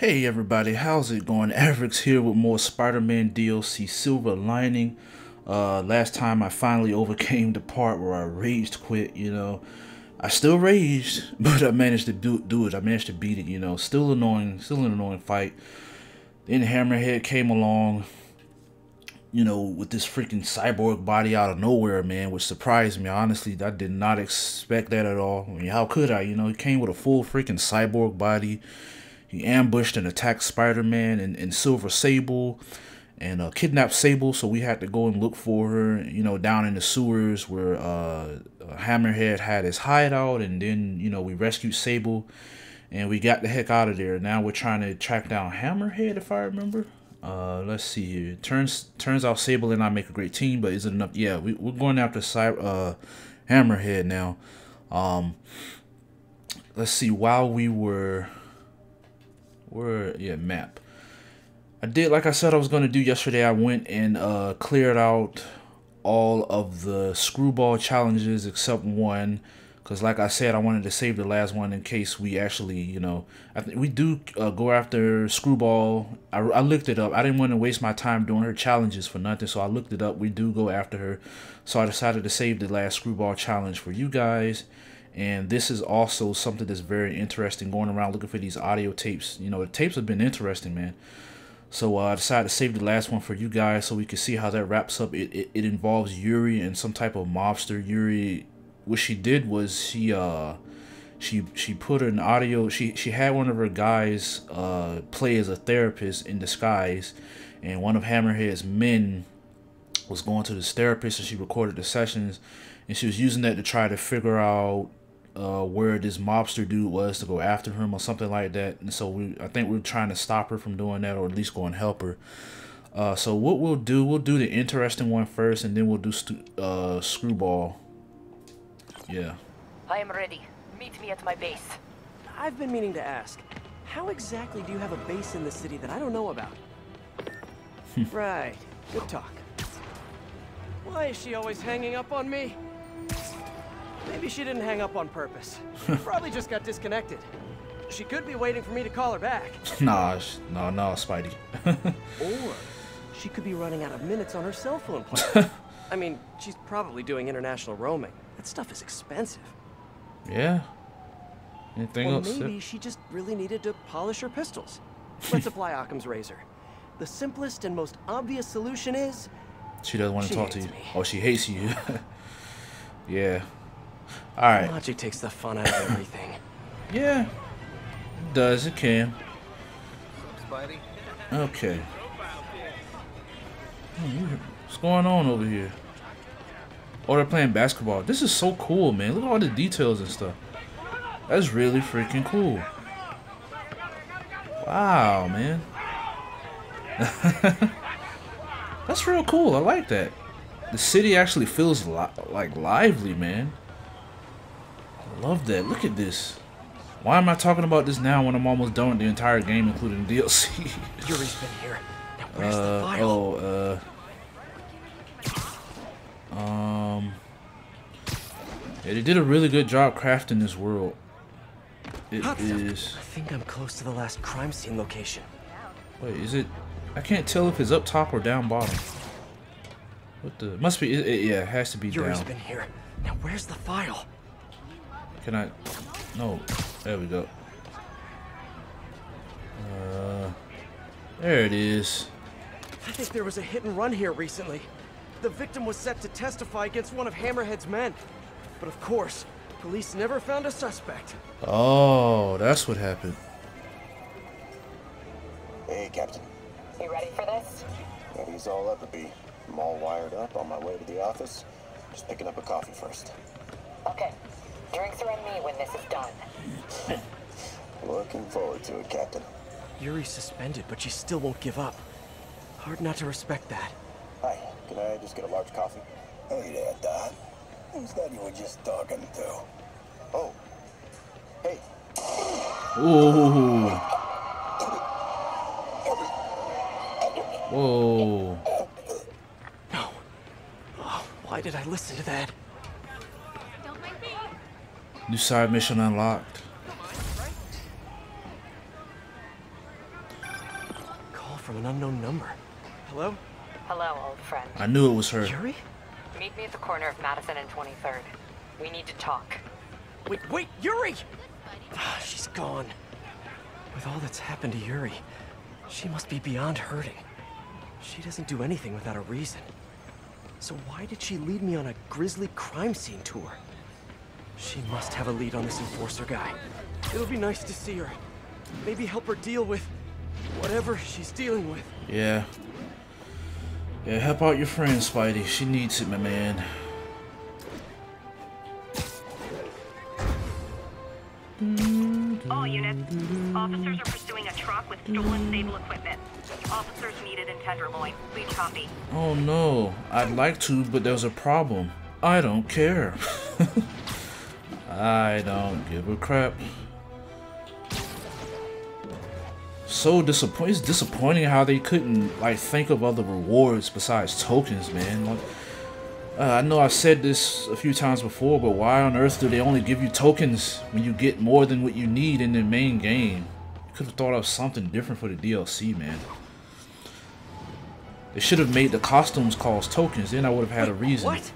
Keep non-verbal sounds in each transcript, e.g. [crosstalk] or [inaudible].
Hey everybody, how's it going? Avirx here with more Spider-Man DLC Silver Lining. Uh, last time I finally [laughs] overcame the part where I raged quit, you know. I still raged, [laughs] but I managed to do, do it. I managed to beat it, you know. Still annoying, still an annoying fight. Then Hammerhead came along, you know, with this freaking cyborg body out of nowhere, man, which surprised me. Honestly, I did not expect that at all. I mean, how could I? You know, he came with a full freaking cyborg body he ambushed and attacked Spider-Man and, and Silver Sable and uh, kidnapped Sable. So we had to go and look for her, you know, down in the sewers where uh, Hammerhead had his hideout. And then, you know, we rescued Sable and we got the heck out of there. Now we're trying to track down Hammerhead, if I remember. Uh, let's see here. Turns turns out Sable and I make a great team, but is it enough? Yeah, we, we're going after uh, Hammerhead now. Um, let's see. While we were where yeah map. I did like i said i was going to do yesterday i went and uh cleared out all of the screwball challenges except one because like i said i wanted to save the last one in case we actually you know i think we do uh, go after screwball. I, I looked it up. I didn't want to waste my time doing her challenges for nothing so i looked it up. We do go after her. So i decided to save the last screwball challenge for you guys and this is also something that's very interesting going around looking for these audio tapes. You know the tapes have been interesting man. So uh, i decided to save the last one for you guys so we can see how that wraps up. It, it, it involves yuri and some type of mobster. Yuri what she did was she uh she she put an audio she she had one of her guys uh play as a therapist in disguise. And one of hammerhead's men was going to this therapist and she recorded the sessions. And she was using that to try to figure out uh, where this mobster dude was to go after him or something like that. And so we, I think we're trying to stop her from doing that, or at least go and help her. Uh, so what we'll do, we'll do the interesting one first, and then we'll do uh, screwball. Yeah. I am ready. Meet me at my base. I've been meaning to ask, how exactly do you have a base in the city that I don't know about? [laughs] right. Good talk. Why is she always hanging up on me? Maybe she didn't hang up on purpose. [laughs] She probably just got disconnected. She could be waiting for me to call her back. [laughs] Nah, no, no, Spidey. [laughs] or she could be running out of minutes on her cell phone plan. I mean, she's probably doing international roaming. That stuff is expensive. Yeah. Anything or else? maybe she just really needed to polish her pistols. Let's apply Occam's razor. The simplest and most obvious solution is... She doesn't want to talk to you. Me. Oh, she hates you. yeah. Alright. Logic takes the fun out of everything. [coughs] yeah. It does. It can. Okay. Hmm, what's going on over here? Oh, they're playing basketball. This is so cool, man. Look at all the details and stuff. That's really freaking cool. Wow, man. [laughs] That's real cool. I like that. The city actually feels li like lively, man. Love that. Look at this. Why am I talking about this now when I'm almost done with the entire game, including the DLC? [laughs] Yuri's been here. Now where's uh, the file? Oh, uh... Um... Yeah, they did a really good job crafting this world. It Hot is... Stuff. I think I'm close to the last crime scene location. Wait, is it... I can't tell if it's up top or down bottom. What the... Must be... It, it, yeah, it has to be Yuri's down. been here. Now where's the file? Can I... No. There we go. Uh... There it is. I think there was a hit and run here recently. The victim was set to testify against one of Hammerhead's men. But of course, police never found a suspect. Oh, that's what happened. Hey, Captain. You ready for this? Ready's all up to be. I'm all wired up on my way to the office. Just picking up a coffee first. Okay. Drinks are on me when this is done. Looking forward to it, Captain. Yuri's suspended, but she still won't give up. Hard not to respect that. Hi, can I just get a large coffee? Oh, hey there, Dot. Who's that you were just talking to? Oh. Hey. Ooh. Whoa. No. Oh, why did I listen to that? New side mission unlocked. Call from an unknown number. Hello? Hello, old friend. I knew it was her. Yuri? Meet me at the corner of Madison and 23rd. We need to talk. Wait, wait, Yuri! Ah, she's gone. With all that's happened to Yuri, she must be beyond hurting. She doesn't do anything without a reason. So why did she lead me on a grisly crime scene tour? She must have a lead on this enforcer guy. It'll be nice to see her. Maybe help her deal with whatever she's dealing with. Yeah. Yeah, help out your friend, Spidey. She needs it, my man. All units. Officers are pursuing a truck with stolen Sable equipment. Officers needed in Tenderloin. Please copy. Oh no, I'd like to, but there's a problem. I don't care. [laughs] I don't give a crap. So disappointing. It's disappointing how they couldn't like think of other rewards besides tokens, man. Like, uh, I know I've said this a few times before, but why on earth do they only give you tokens when you get more than what you need in the main game? You Could have thought of something different for the DLC, man. They should have made the costumes cost tokens, then I would have had a reason. What?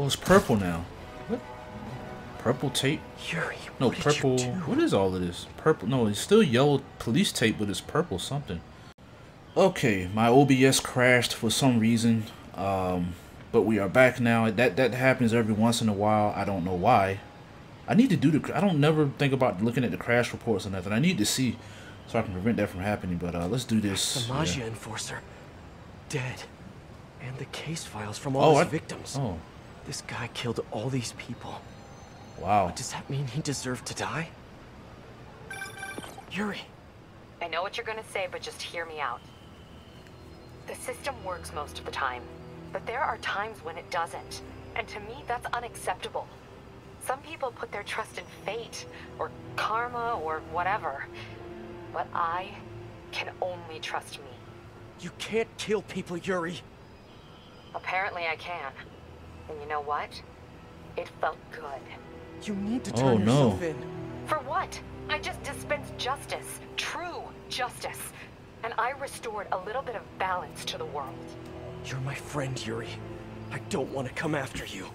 Oh, it's purple now. What? Purple tape? Yuri, No, purple. What is all of this? Purple. No, it's still yellow police tape, but it's purple something. Okay, my OBS crashed for some reason, um, but we are back now. That that happens every once in a while. I don't know why. I need to do the. I don't never think about looking at the crash reports or nothing. I need to see so I can prevent that from happening. But uh, let's do this. The yeah. Enforcer. Dead. And the case files from all Oh, his I- victims. Oh, This guy killed all these people. wow. Does that mean he deserved to die? Yuri, I know what you're gonna say, but just hear me out. The system works most of the time, but there are times when it doesn't. And to me, that's unacceptable. Some people put their trust in fate, or karma, or whatever. But I can only trust me. you can't kill people, Yuri. Apparently I can. And you know what? It felt good. You need to Oh, turn no. yourself in. For what? I just dispensed justice. True justice. And I restored a little bit of balance to the world. You're my friend, Yuri. I don't want to come after you.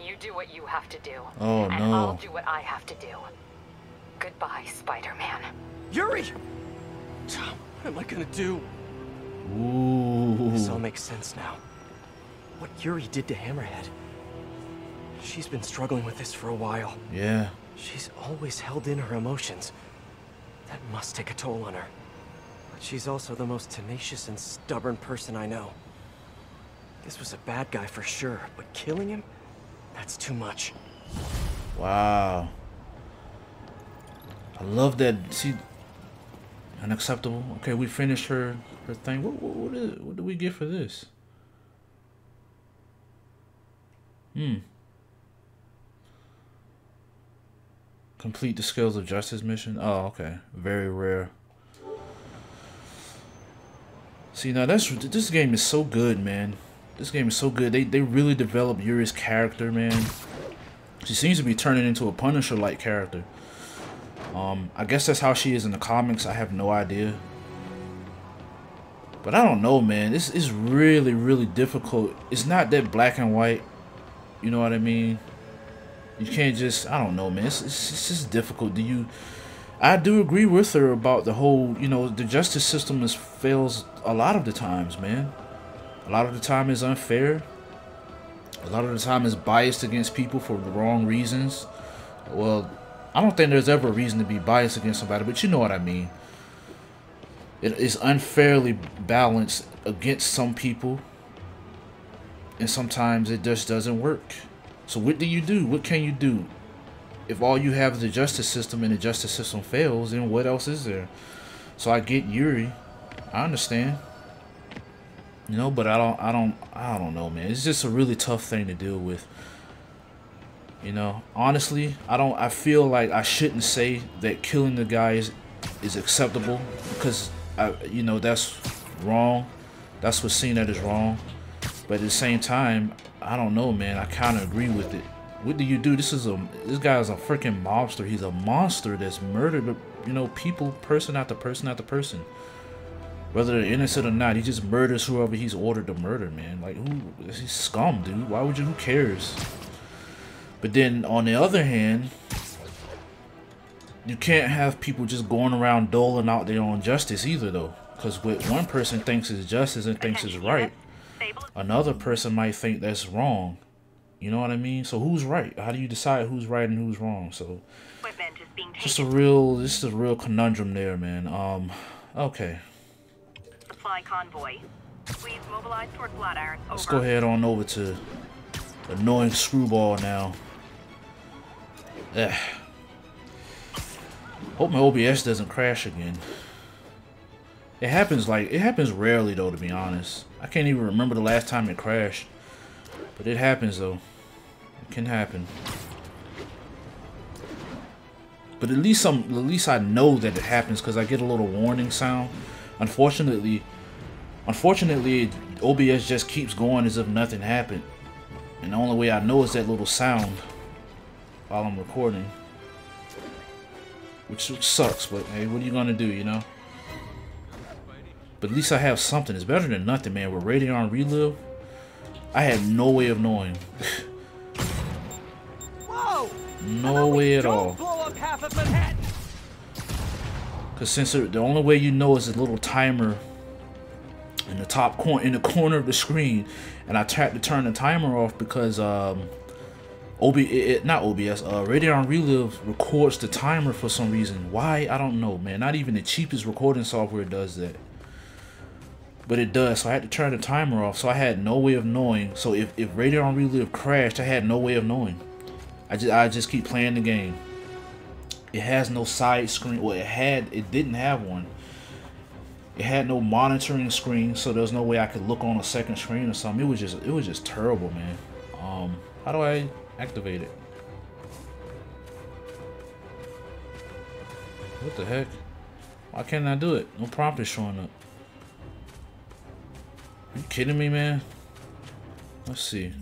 You do what you have to do. Oh, and no. I'll do what I have to do. Goodbye, Spider-Man. Yuri! Tom, what am I gonna do? Ooh. This all makes sense now. What Yuri did to Hammerhead. She's been struggling with this for a while. Yeah. She's always held in her emotions. That must take a toll on her. But she's also the most tenacious and stubborn person I know. This was a bad guy for sure, but killing him? That's too much. Wow. I love that. See, unacceptable. Okay, we finished her her thing. What what what, is, what do we get for this? Hmm. Complete the Scales of Justice mission. Oh, okay. Very rare. See now that's this game is so good, man. This game is so good. They they really develop Yuri's character, man. She seems to be turning into a Punisher-like character. Um, I guess that's how she is in the comics. I have no idea. But I don't know, man. This is really, really difficult. It's not that black and white. You know what I mean? You can't just, I don't know, man. It's, it's, it's just difficult. Do you, I do agree with her about the whole, you know, the justice system is fails a lot of the times, man. A lot of the time is unfair. A lot of the time is biased against people for the wrong reasons. Well, I don't think there's ever a reason to be biased against somebody, but you know what I mean. It is unfairly balanced against some people, and sometimes it just doesn't work. So what do you do? What can you do? If all you have is the justice system and the justice system fails, then what else is there? So I get Yuri. I understand. You know, but I don't I don't I don't know, man. It's just a really tough thing to deal with. You know, honestly, I don't I feel like I shouldn't say that killing the guy is, is acceptable because I you know, that's wrong. That's what's seen that is wrong. But at the same time, I don't know, man. I kind of agree with it. What do you do? This is a this guy is a freaking mobster. He's a monster that's murdered, you know, people, person after person after person. Whether they're innocent or not, he just murders whoever he's ordered to murder, man. Like who? He's scum, dude. Why would you? Who cares? But then on the other hand, you can't have people just going around doling out their own justice either, though. Because what one person thinks is justice and thinks is right, another person might think that's wrong. You know what I mean? So who's right? How do you decide who's right and who's wrong? So just a real, this is a real conundrum there, man. Um, okay. Supply convoy. Please mobilize toward Flatiron. Let's go ahead on over to annoying screwball now. Ugh. Hope my OBS doesn't crash again. It happens like it happens rarely though to be honest. I can't even remember the last time it crashed. But it happens though. It can happen. But at least some at least I know that it happens because I get a little warning sound. Unfortunately unfortunately OBS just keeps going as if nothing happened. And the only way I know is that little sound while I'm recording. Which sucks, but hey, what are you gonna do, you know? But at least I have something. It's better than nothing, man. With Radeon Relive, I had no way of knowing. No way at all. Cause since the only way you know is a little timer in the top corner in the corner of the screen, and I tried to turn the timer off because um, OB it, not OBS uh Radeon Relive records the timer for some reason. Why I don't know, man. Not even the cheapest recording software does that. But it does, so I had to turn the timer off. So I had no way of knowing. So if if Radeon Relive crashed, I had no way of knowing. I just I just keep playing the game. It has no side screen. Well, it had it didn't have one. It had no monitoring screen, so there's no way I could look on a second screen or something. It was just it was just terrible, man. Um, how do I activate it? What the heck? Why can't I do it? No prompt is showing up. Are you kidding me, man? Let's see.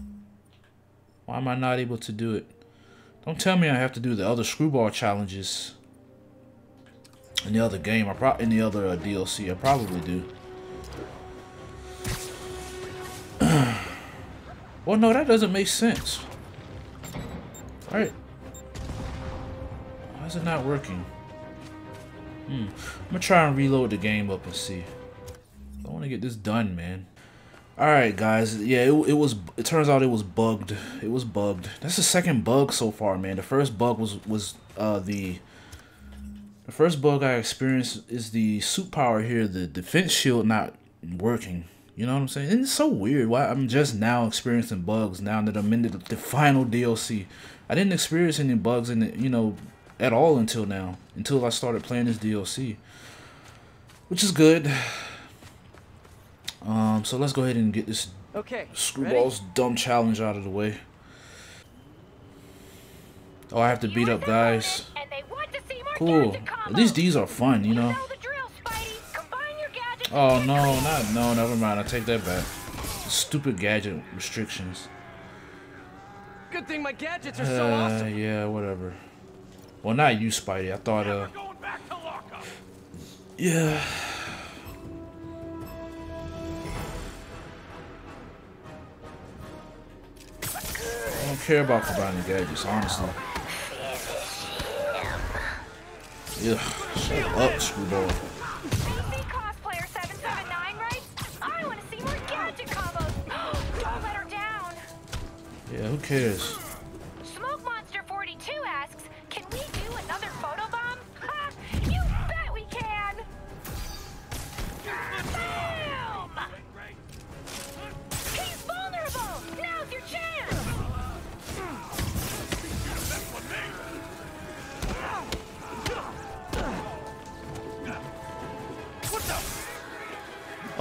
Why am I not able to do it? Don't tell me I have to do the other screwball challenges in the other game. I probably in the other uh, DLC. I probably do. [clears throat] well, no, that doesn't make sense. All right. Why is it not working? Hmm. I'm gonna try and reload the game up and see. I want to get this done, man. Alright guys, yeah, it, it was, it turns out it was bugged. It was bugged. That's the second bug so far, man. The first bug was, was, uh, the, the first bug I experienced is the suit power here, the defense shield not working. You know what I'm saying? And it's so weird why I'm just now experiencing bugs now that I'm in the, the final DLC. I didn't experience any bugs in it, you know, at all until now, until I started playing this DLC. Which is good. Um, so let's go ahead and get this okay, screwball's ready? dumb challenge out of the way. Oh, I have to beat up guys. Cool. At least these are fun, you know. Oh no, not no, never mind. I take that back. Stupid gadget restrictions. Good thing my gadgets are so uh, awesome. Yeah, whatever. Well, not you, Spidey. I thought, uh. Yeah. Care about combining gadgets, honestly. Yeah, shut up, screwball. [gasps] Yeah, who cares?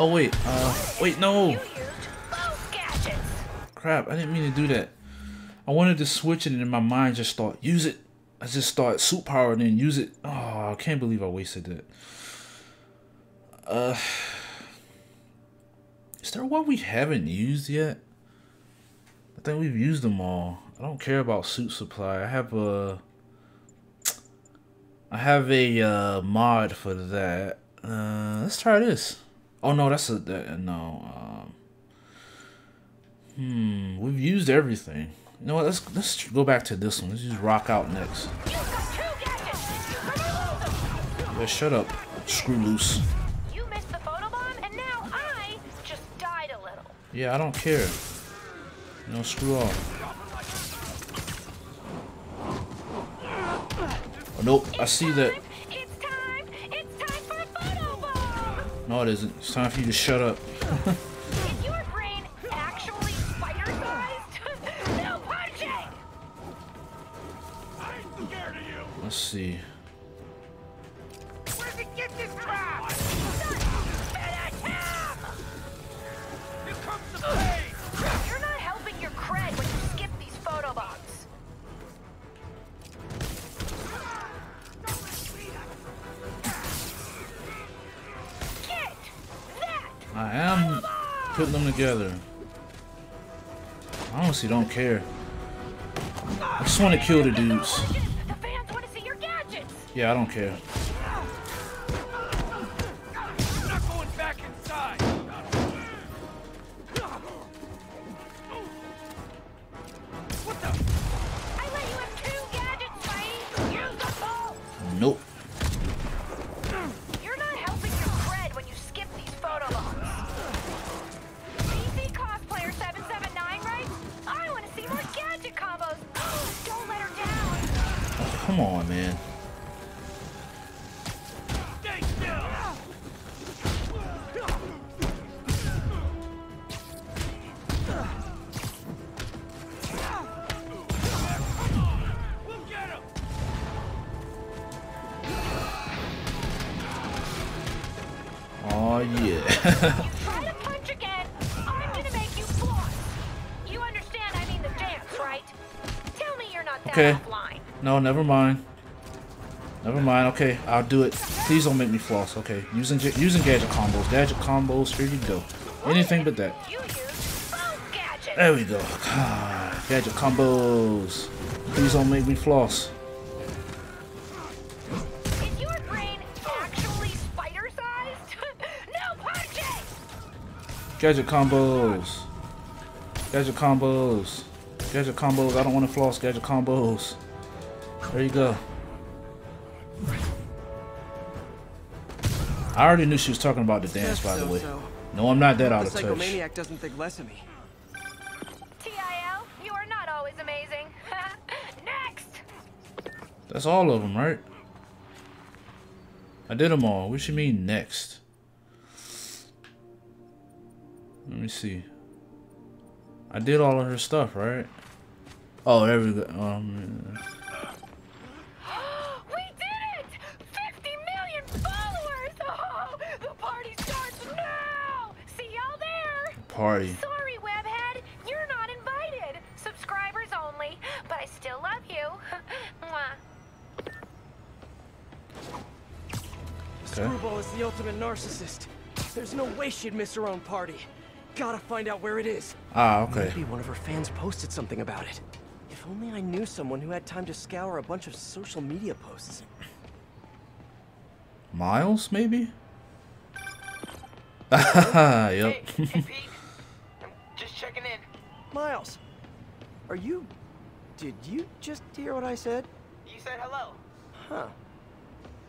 Oh wait, uh, wait, no! Crap, I didn't mean to do that. I wanted to switch it and in my mind just thought, use it. I just thought suit power and then use it. Oh, I can't believe I wasted that. Uh, [sighs] is there one we haven't used yet? I think we've used them all. I don't care about suit supply. I have a I have a uh, mod for that. Uh, let's try this. Oh no, that's a that, no. Um, hmm, we've used everything. You know what? Let's let's go back to this one. Let's just rock out next. Yeah, shut up. Screw loose. You missed the photobomb, and now I just died a little. Yeah, I don't care. You know, screw off. Oh, nope, I see that. No, it isn't. It's time for you to shut up. [laughs] together. I honestly don't care. I just want to kill the dudes. Yeah, I don't care. I'm never mind. Never mind. Okay, I'll do it. Please don't make me floss. Okay, using using gadget combos. Gadget combos. Here you go. Anything but that. There we go. Ah, gadget combos. Please don't make me floss. Is your brain actually spider-sized? [laughs] no punching! Gadget combos. Gadget combos. Gadget combos. I don't want to floss gadget combos. There you go. I already knew she was talking about the dance, by the way. No, I'm not that out of touch. The psychomaniac doesn't think less of me. TIL, you are not always amazing. [laughs] Next! That's all of them, right? I did them all. What you mean next? Let me see. I did all of her stuff, right? Oh, there we go. Um, We party. Sorry, Webhead, you're not invited. Subscribers only, but I still love you. [laughs] Mwah. Okay. Screwball is the ultimate narcissist. There's no way she'd miss her own party. Gotta find out where it is. Ah, okay. Maybe one of her fans posted something about it. If only I knew someone who had time to scour a bunch of social media posts. Miles, maybe? [laughs] yep. Just checking in. Miles, are you... Did you just hear what I said? You said hello. Huh.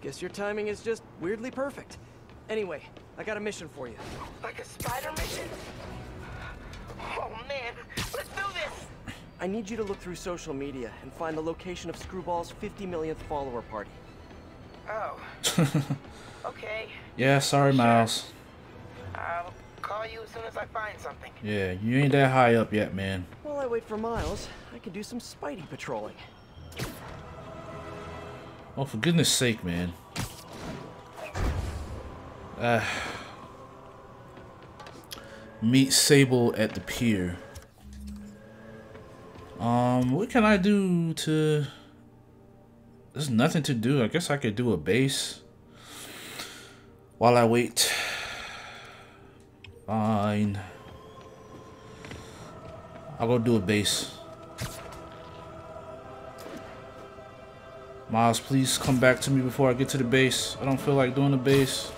Guess your timing is just weirdly perfect. Anyway, I got a mission for you. Like a spider mission? Oh man, let's do this! I need you to look through social media and find the location of Screwball's 50 millionth follower party. Oh, [laughs] okay. yeah, sorry, Miles. I'll call you as soon as I find something. Yeah, you ain't that high up yet, man. While I wait for Miles, I can do some Spidey patrolling. Oh, for goodness sake, man. Ah. meet Sable at the pier. Um, what can I do to... There's nothing to do. I guess I could do a base. While I wait. Fine. I'll go do a base. Miles, please come back to me before I get to the base. I don't feel like doing the base.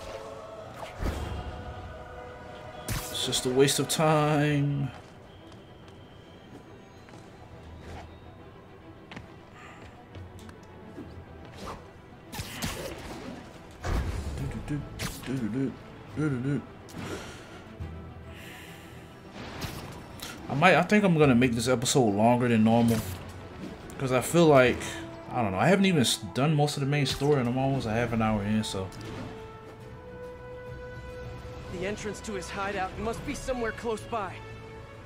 It's just a waste of time. I might I think I'm gonna make this episode longer than normal. Cause I feel like I don't know, I haven't even done most of the main story and I'm almost a half an hour in, so The entrance to his hideout must be somewhere close by.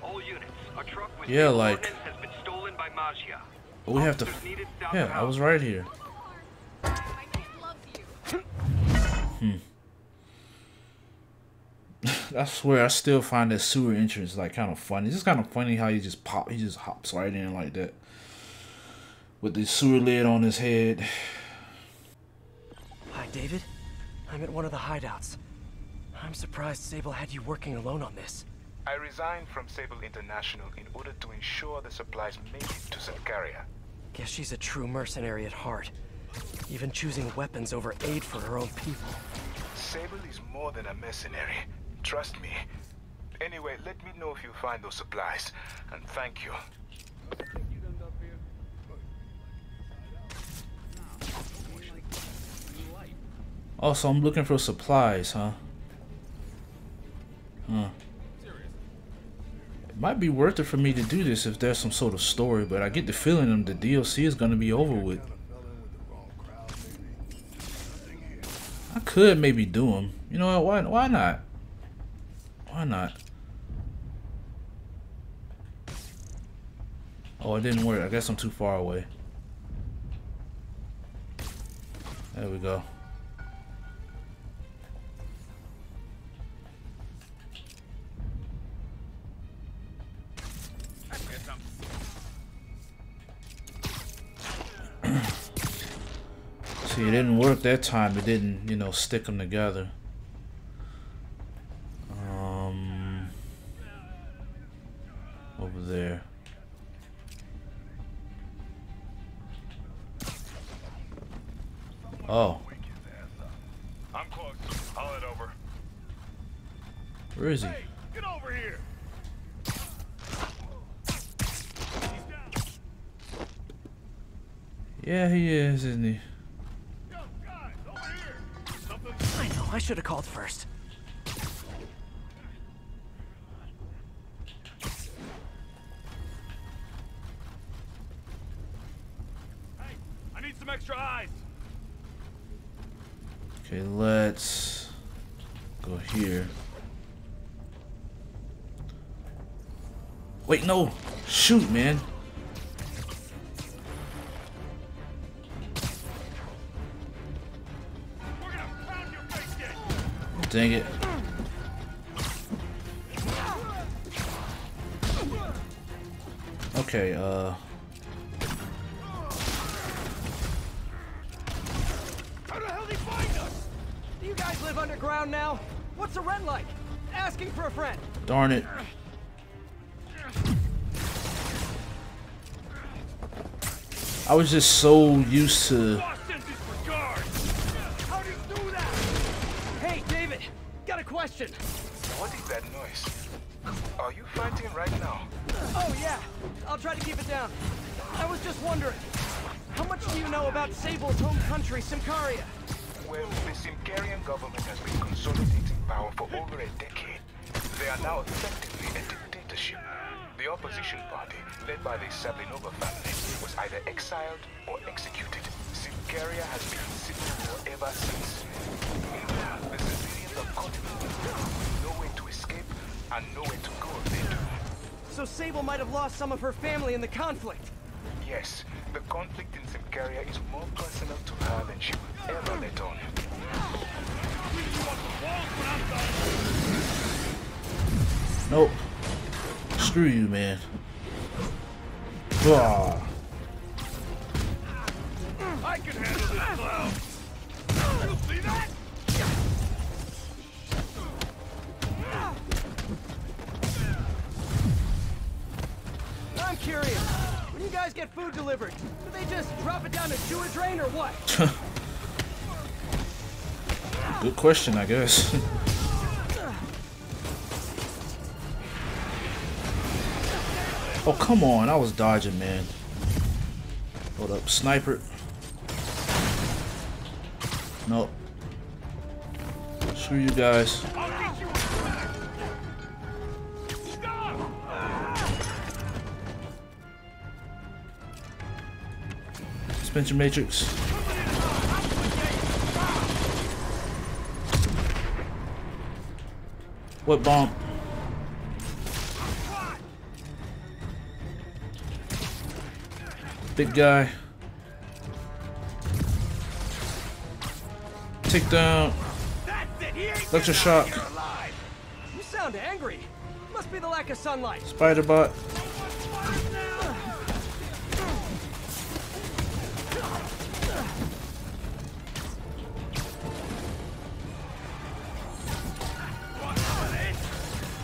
All units, a truck with Yeah, like- has been stolen by Maggia. we have to Officers needed south Yeah, I was right here. Hmm. I swear, I still find that sewer entrance like kind of funny. It's just kind of funny how he just pop, he just hops right in like that, with the sewer lid on his head. Hi, David. I'm at one of the hideouts. I'm surprised Sable had you working alone on this. I resigned from Sable International in order to ensure the supplies made it to Symkaria. Guess she's a true mercenary at heart. Even choosing weapons over aid for her own people. Sable is more than a mercenary. Trust me. Anyway, let me know if you find those supplies. And thank you. Also, I'm looking for supplies, huh? Huh. It might be worth it for me to do this if there's some sort of story, but I get the feeling the DLC is gonna be over with. I could maybe do them. You know what? Why? Why not? Why not? Oh, it didn't work. I guess I'm too far away. There we go. [clears throat] See, it didn't work that time. It didn't, you know, stick them together. No! Shoot, man! Was just so used to... Screw you, man. Ah. I can handle this clown! You see that? I'm curious, when you guys get food delivered? Do they just drop it down a sewer drain or what? [laughs] Good question, I guess. [laughs] oh, come on. I was dodging, man. Hold up. Sniper. Nope. Screw you guys. Suspension matrix. What bomb? Big guy. Take down. Electric shock. You sound angry. Must be the lack of sunlight. Spider bot.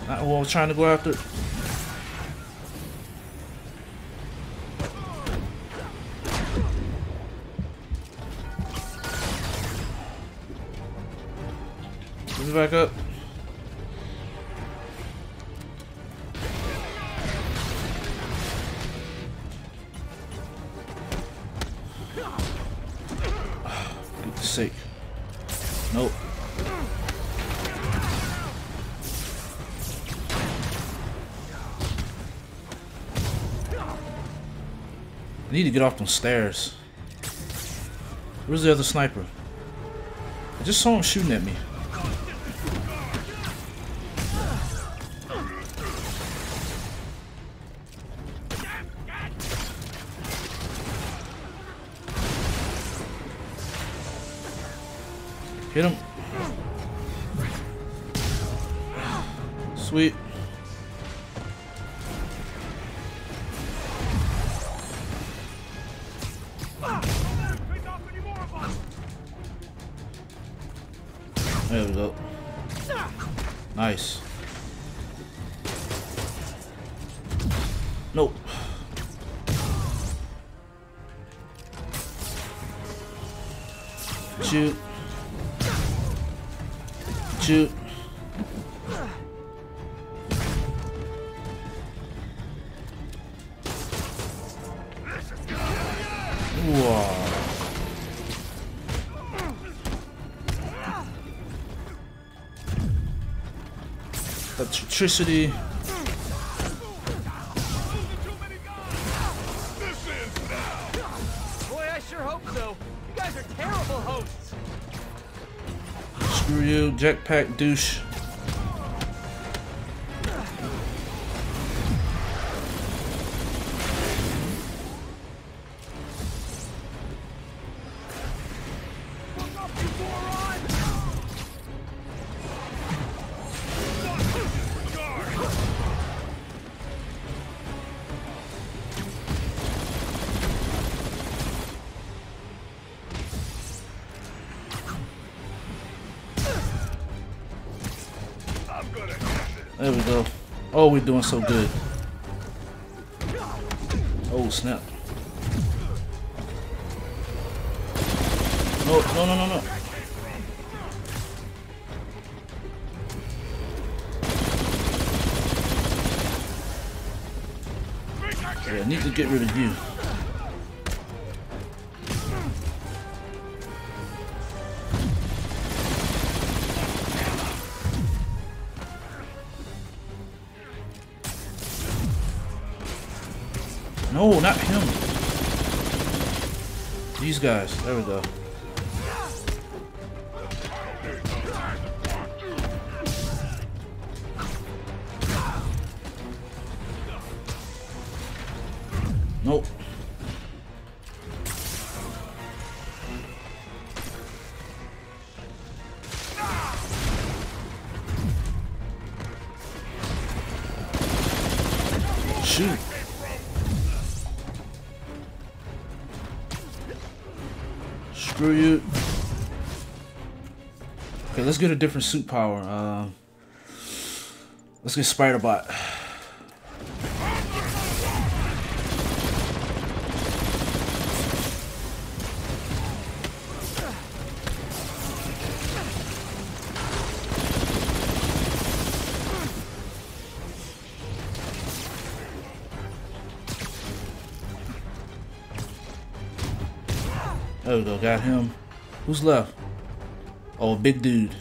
Not who I was trying to go after. Get off them stairs. Where's the other sniper? I just saw him shooting at me. Nope. Shoot. Shoot. Whoa. Electricity. Jetpack douche. So good. Oh, snap. No, no, no, no, no. Yeah, I need to get rid of you. Guys. There we go. get a different suit power. Uh, let's get Spider Bot. There we go, got him. Who's left? Oh, big dude.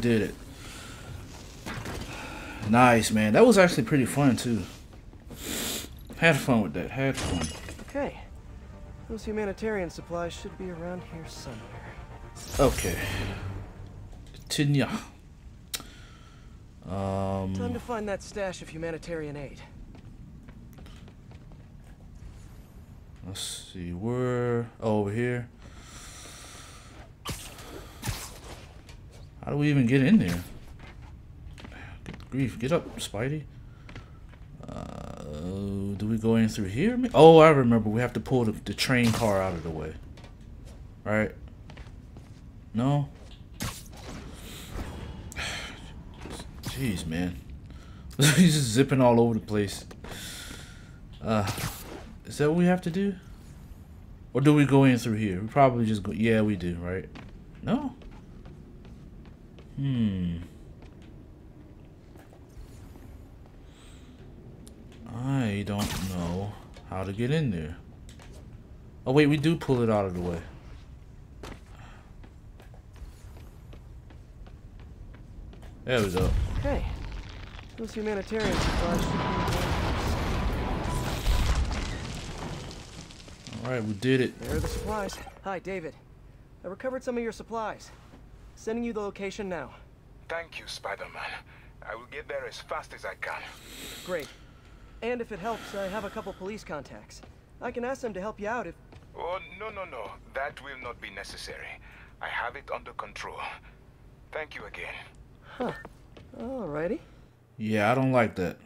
Did it. Nice, man. That was actually pretty fun, too. Had fun with that. Had fun. Okay. Those humanitarian supplies should be around here somewhere. Okay. Tinya. Time to Um, find that stash of humanitarian aid. let's see. Where? Oh, over here. How do we even get in there? Good grief. Get up, Spidey. Uh, do we go in through here? Oh, I remember. We have to pull the, the train car out of the way. Right? No? [sighs] Jeez, man. [laughs] He's just zipping all over the place. Uh, is that what we have to do? Or do we go in through here? We probably just go. Yeah, we do, right? No? Hmm. I don't know how to get in there. Oh, wait, we do pull it out of the way. There we go. Okay. Those humanitarian supplies. Alright, we did it. There are the supplies. Hi, David. I recovered some of your supplies. Sending you the location now. Thank you, Spider-Man. I will get there as fast as I can. Great. And if it helps, I have a couple police contacts. I can ask them to help you out if... Oh, no, no, no. That will not be necessary. I have it under control. Thank you again. Huh. Alrighty. Yeah, I don't like that.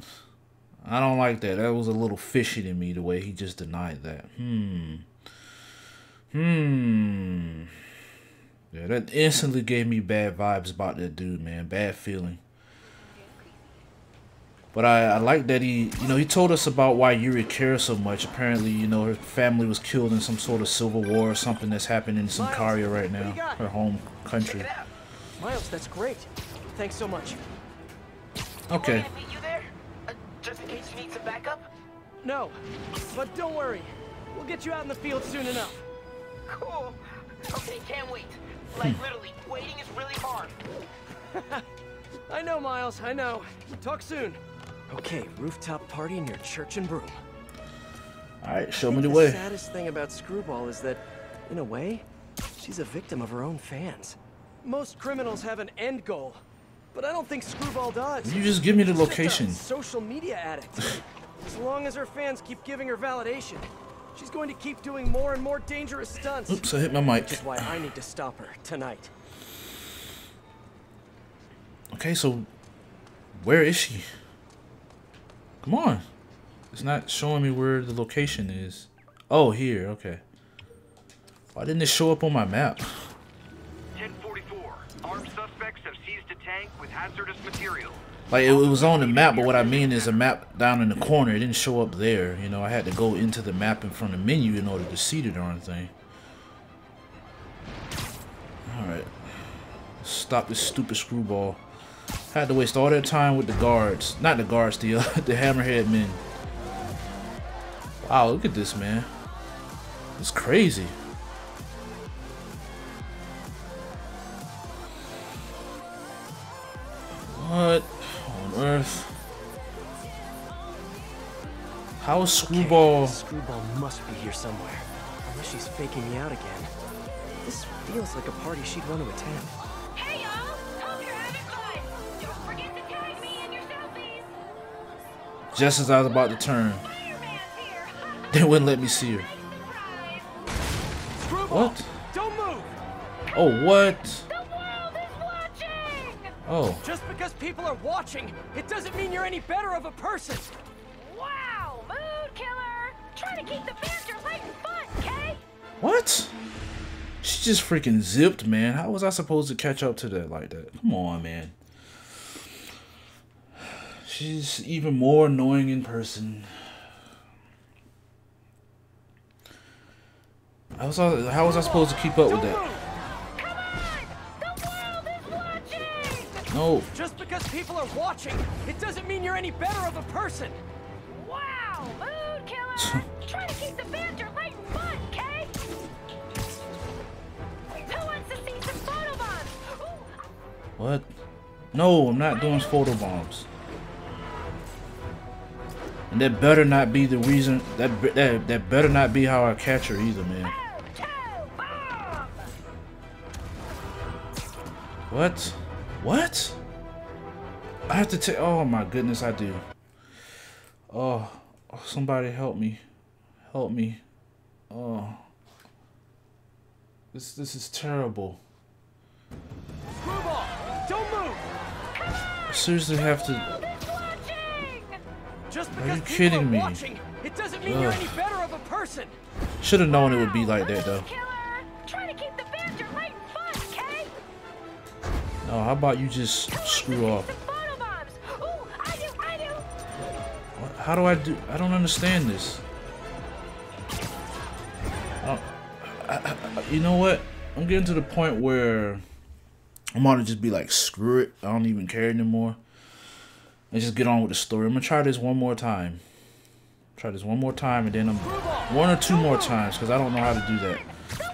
I don't like that. That was a little fishy to me the way he just denied that. Hmm. Hmm. Yeah, that instantly gave me bad vibes about that dude, man. Bad feeling. But I, I like that he, you know, he told us about why Yuri cares so much. Apparently, you know, her family was killed in some sort of civil war or something that's happening in Symkaria right now, her home country. Miles, that's great. Thanks so much. Okay. Want me to meet you there? Uh, just in case you need some backup? No, but don't worry. We'll get you out in the field soon enough. Cool. Okay, can't wait. Like, literally, waiting is really hard. [laughs] I know, Miles, I know. Talk soon. Okay, rooftop party near Church and Broom. All right, show I me think the way. saddest thing about Screwball is that, in a way, she's a victim of her own fans. Most criminals have an end goal, but I don't think Screwball does. You just give me the She's just a location. social media addict. [laughs] as long as her fans keep giving her validation, she's going to keep doing more and more dangerous stunts. Oops, I hit my mic. Which is why I need to stop her tonight. Okay, so where is she? Come on. It's not showing me where the location is. Oh, here. Okay. Why didn't it show up on my map? 1044. Armed suspects have seized a tank with hazardous material. Like, it, it was on the map, but what I mean is a map down in the corner. It didn't show up there. You know, I had to go into the map and from the menu in order to see the darn thing. Alright. Stop this stupid screwball. Had to waste all that time with the guards. Not the guards, the, [laughs] uh, the hammerhead men. Wow, look at this, man. It's crazy. What on earth? How is Screwball? Screwball must be here somewhere. Unless she's faking me out again. This feels like a party she'd want to attend. Hey y'all! Hope you're having fun! Don't forget to tag me in your selfies! Just as I was about to turn, [laughs] they wouldn't let me see her. Screwball! What? Don't move! Oh, what? The world is watching! Oh, Just because people are watching, it doesn't mean you're any better of a person! Wow! Mood killer! Try to keep the banter light and fun, Kay! What? She just freaking zipped, man. How was I supposed to catch up to that like that? Come on, man. She's even more annoying in person. How was how was I supposed to keep up with that? No. Just because people are watching, it doesn't mean you're any better of a person. Wow, mood killer! [laughs] Try to keep the banter light and fun, Kay? Who wants to see some photobombs? Ooh, What? No, I'm not doing photo bombs. And that better not be the reason. That that that better not be how I catch her either, man. What? What? I have to take. Oh my goodness, I do. Oh, oh, somebody help me, help me. Oh, this this is terrible. Screwball, don't move. I seriously have to. Just you kidding are me? watching, it doesn't mean you're any better of a person. Should have known it would be like that though. No, how about you just screw off? Ooh, I do, I do! What- How do I do? I don't understand this. Oh, I, I, I, you know what? I'm getting to the point where I'm gonna just be like, screw it. I don't even care anymore. And just get on with the story. I'm gonna try this one more time. Try this one more time, and then I'm one or two more times because I don't know how to do that.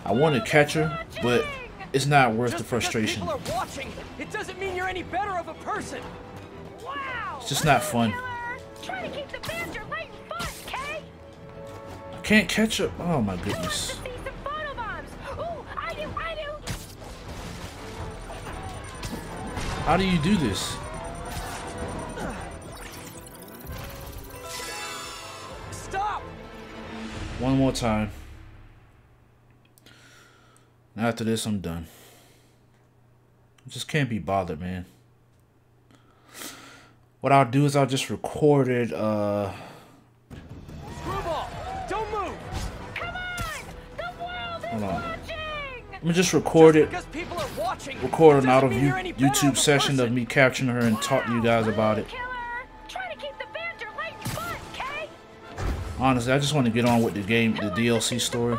I want to catch her, but it's not worth the frustration. people are watching, it doesn't mean you're any better of a person. Wow! It's just not fun. Try to keep the banter light and fun, Kay? I can't catch up. Oh my goodness. to see some photobombs? Ooh, I do, I do! How do you do this? Stop! One more time. After this, I'm done. I just can't be bothered, man. What I'll do is I'll just record it. Uh, Screwball, don't move. Come on! The world is hold on. watching! I'm gonna just record it. Because people are watching. Record an out of you, you're any better of YouTube session of me capturing her and talk to you guys about it. Killer! Try to keep the banter light and fun, Kay? Honestly, I just want to get on with the game, the DLC story.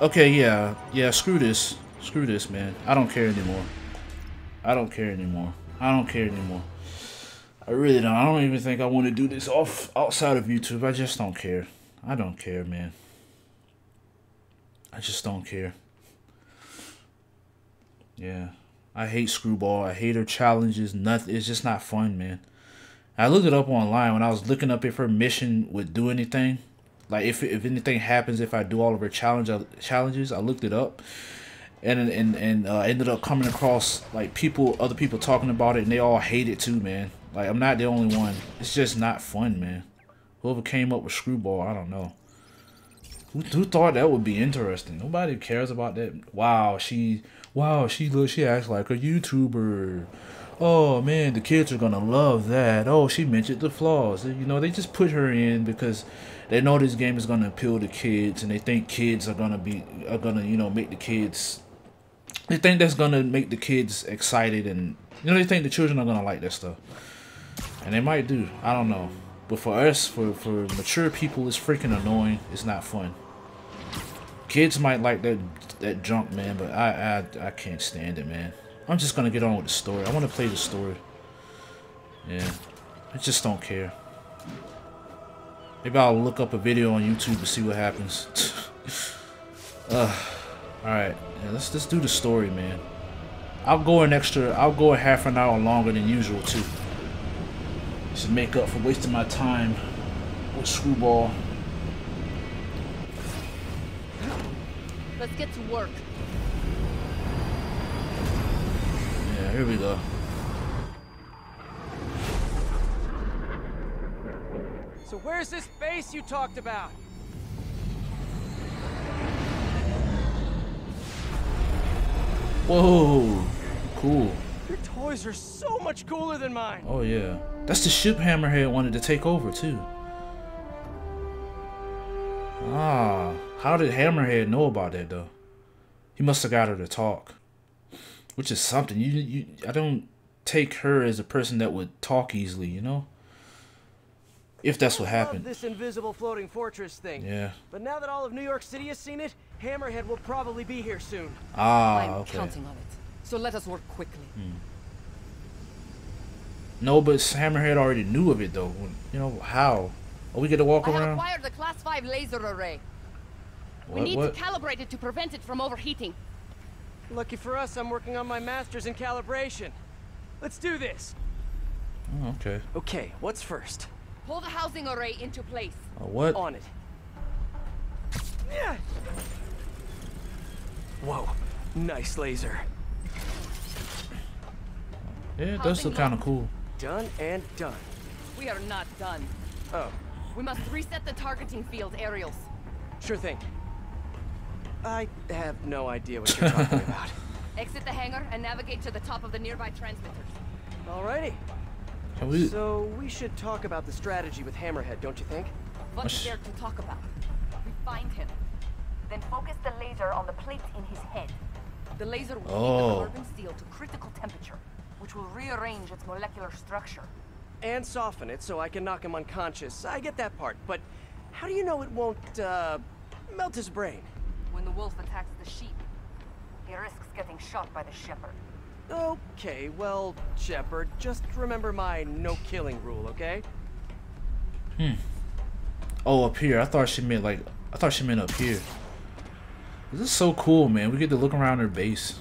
Okay, yeah, yeah. Screw this. Screw this, man. I don't care anymore. I don't care anymore. I don't care anymore. I really don't. I don't even think I want to do this off outside of YouTube. I just don't care. I don't care, man. I just don't care. Yeah. I hate Screwball. I hate her challenges. Nothing. It's just not fun, man. I looked it up online when I was looking up if her mission would do anything. Like if if anything happens if I do all of her challenge challenges, I looked it up, and and and uh, ended up coming across like people, other people talking about it, and they all hate it too, man. Like I'm not the only one. It's just not fun, man. Whoever came up with Screwball, I don't know. Who, who thought that would be interesting? Nobody cares about that. Wow, she, wow, she look, she acts like a YouTuber. Oh man, the kids are gonna love that. Oh, she mentioned the flaws. You know, they just put her in because they know this game is gonna appeal to kids, and they think kids are gonna be are gonna you know make the kids. They think that's gonna make the kids excited, and you know they think the children are gonna like that stuff, and they might do. I don't know, but for us, for for mature people, it's freaking annoying. It's not fun. Kids might like that that junk, man, but I I I can't stand it, man. I'm just gonna get on with the story. I want to play the story. Yeah, I just don't care. Maybe I'll look up a video on YouTube to see what happens. [laughs] uh, all right, yeah, let's let's do the story, man. I'll go an extra. I'll go a half an hour longer than usual too. To make up for wasting my time with Screwball. Let's get to work. Yeah, here we go. So where's this base you talked about? Whoa, cool. Your toys are so much cooler than mine. Oh yeah, that's the ship Hammerhead wanted to take over too. Ah, how did Hammerhead know about that though? He must have got her to talk, which is something. You, you, I don't take her as a person that would talk easily, you know. If that's what I happened. this invisible floating fortress thing. Yeah. But now that all of New York City has seen it, Hammerhead will probably be here soon. Ah, I'm okay. counting on it. So let us work quickly. No, but Hammerhead already knew of it though. You know how? Are we gonna walk I have around. acquired the Class 5 laser array. we need What? to calibrate it to prevent it from overheating. Lucky for us, I'm working on my master's in calibration. Let's do this. Oh, okay. Okay, what's first? Pull the housing array into place. Uh, what? On it. Yeah. Whoa, nice laser. Yeah, it does look kind of cool. Done and done. We are not done. Oh, We must reset the targeting field aerials. sure thing. I have no idea what you're talking [laughs] about. Exit the hangar and navigate to the top of the nearby transmitters. Alrighty. Can we? So we should talk about the strategy with Hammerhead, don't you think? What is there to talk about? We find him. Then focus the laser on the plate in his head. The laser will Oh. heat the carbon steel to critical temperature, which will rearrange its molecular structure. And soften it so I can knock him unconscious. I get that part, but how do you know it won't, uh, melt his brain? When the wolf attacks the sheep, He risks getting shot by the shepherd. Okay, well, Shepard, just remember my no-killing rule, okay? Hmm. Oh, up here. I thought she meant like. I thought she meant up here. This is so cool, man. We get to look around her base.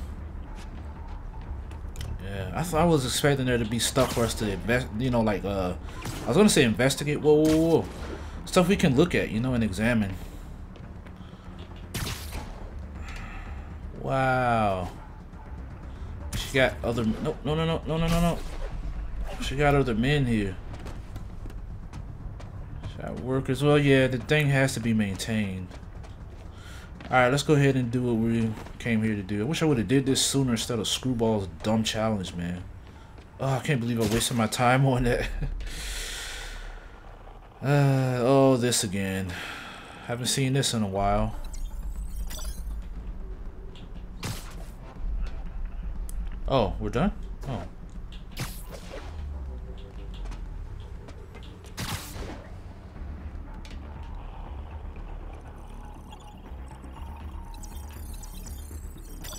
Yeah, I thought I was expecting there to be stuff for us to invest. You know, like uh, I was gonna say investigate. Whoa, whoa, whoa. Stuff we can look at, you know, and examine. Wow. She got other. No, no, no, no, no, no, no. She got other men here. Shot workers. Well, yeah, the thing has to be maintained. Alright, let's go ahead and do what we came here to do. I wish I would have did this sooner instead of Screwball's dumb challenge, man. Oh, I can't believe I wasted my time on that. [laughs] uh, oh, this again. Haven't seen this in a while. Oh, we're done? Oh.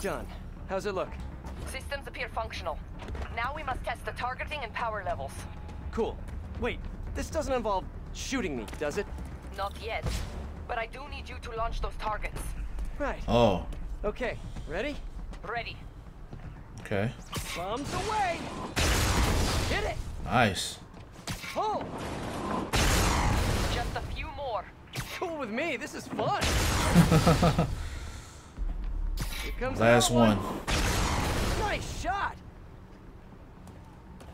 Done. How's it look? Systems appear functional. Now we must test the targeting and power levels. Cool. Wait, this doesn't involve shooting me, does it? Not yet. But I do need you to launch those targets. Right. Oh, Okay, ready? Ready. Okay. Bombs away! Hit it! Nice. Pull! Just a few more. Cool with me, this is fun! [laughs] Last another one. Nice shot!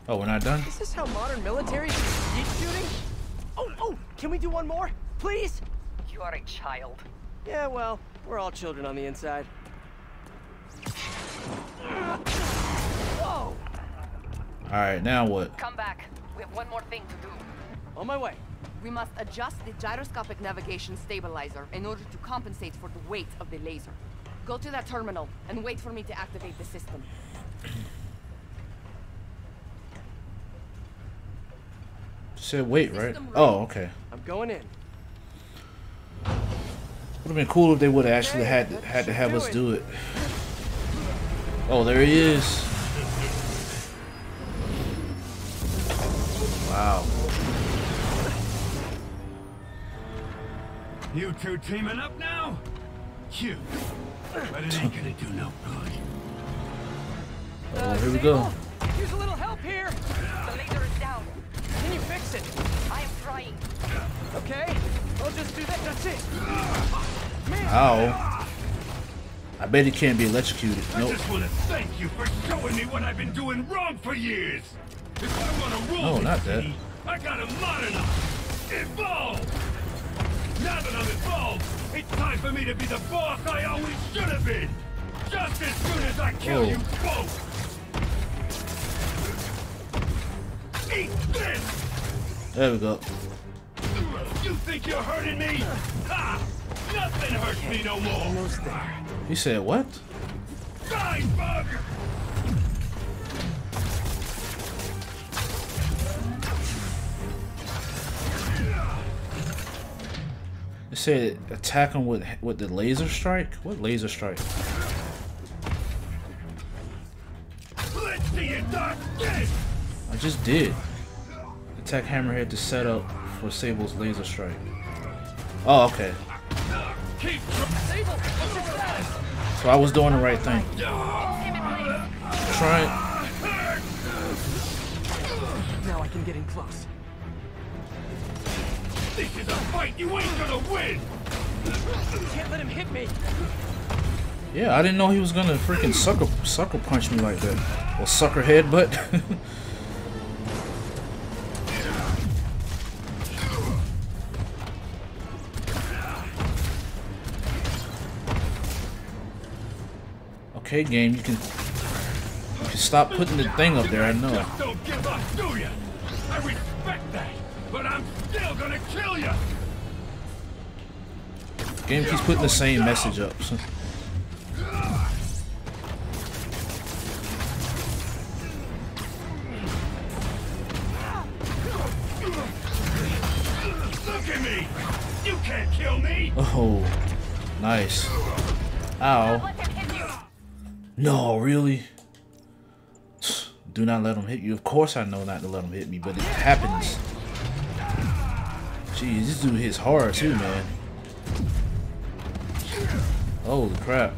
Oh, we're not done? This is this how modern military do skeet shooting? Oh, oh, can we do one more? Please? You are a child. Yeah, well, we're all children on the inside. Whoa! Alright, now what? Come back. We have one more thing to do. On my way. We must adjust the gyroscopic navigation stabilizer in order to compensate for the weight of the laser. Go to that terminal and wait for me to activate the system. Said wait, right? System Oh, okay. I'm going in. Would have been cool if they would have actually had had to have us do it. Oh, there he is. Wow. You two teaming up now? Cute. But it ain't gonna do no good. Oh, here we go. Use a little help here. The laser is down. Can you fix it? I am trying. Okay, I'll just do that. That's it. Man, Ow. I bet he can't be electrocuted. Nope. I just want to thank you for showing me what I've been doing wrong for years. If I want to rule no, not that. City, I gotta modernize, evolve. Now that I'm evolved, it's time for me to be the boss I always should have been. Just as soon as I kill Whoa. you both. Eat this. There we go. You think you're hurting me? Ha! Nothing hurts me no more. Almost there. He said what? Die, bug! It said attack him with with the laser strike. What laser strike? I just did. Attack Hammerhead to set up for Sable's laser strike. Oh, okay. Keep Sable, what's your status? So I was doing the right thing. Trying. Now I can get in close. This is a fight you ain't gonna win! Can't let him hit me. Yeah, I didn't know he was gonna freaking sucker sucker punch me like that. Or sucker headbutt. [laughs] okay, game, you can you can stop putting the thing up there. I know. Just don't give up, do ya? I respect that, but I'm still gonna kill ya! Game keeps putting the same message up. so- Look at me! You can't kill me! Oh, nice. Ow. No, really? Do not let him hit you. Of course I know not to let him hit me, but it happens. Jeez, this dude hits hard too, man. Holy crap.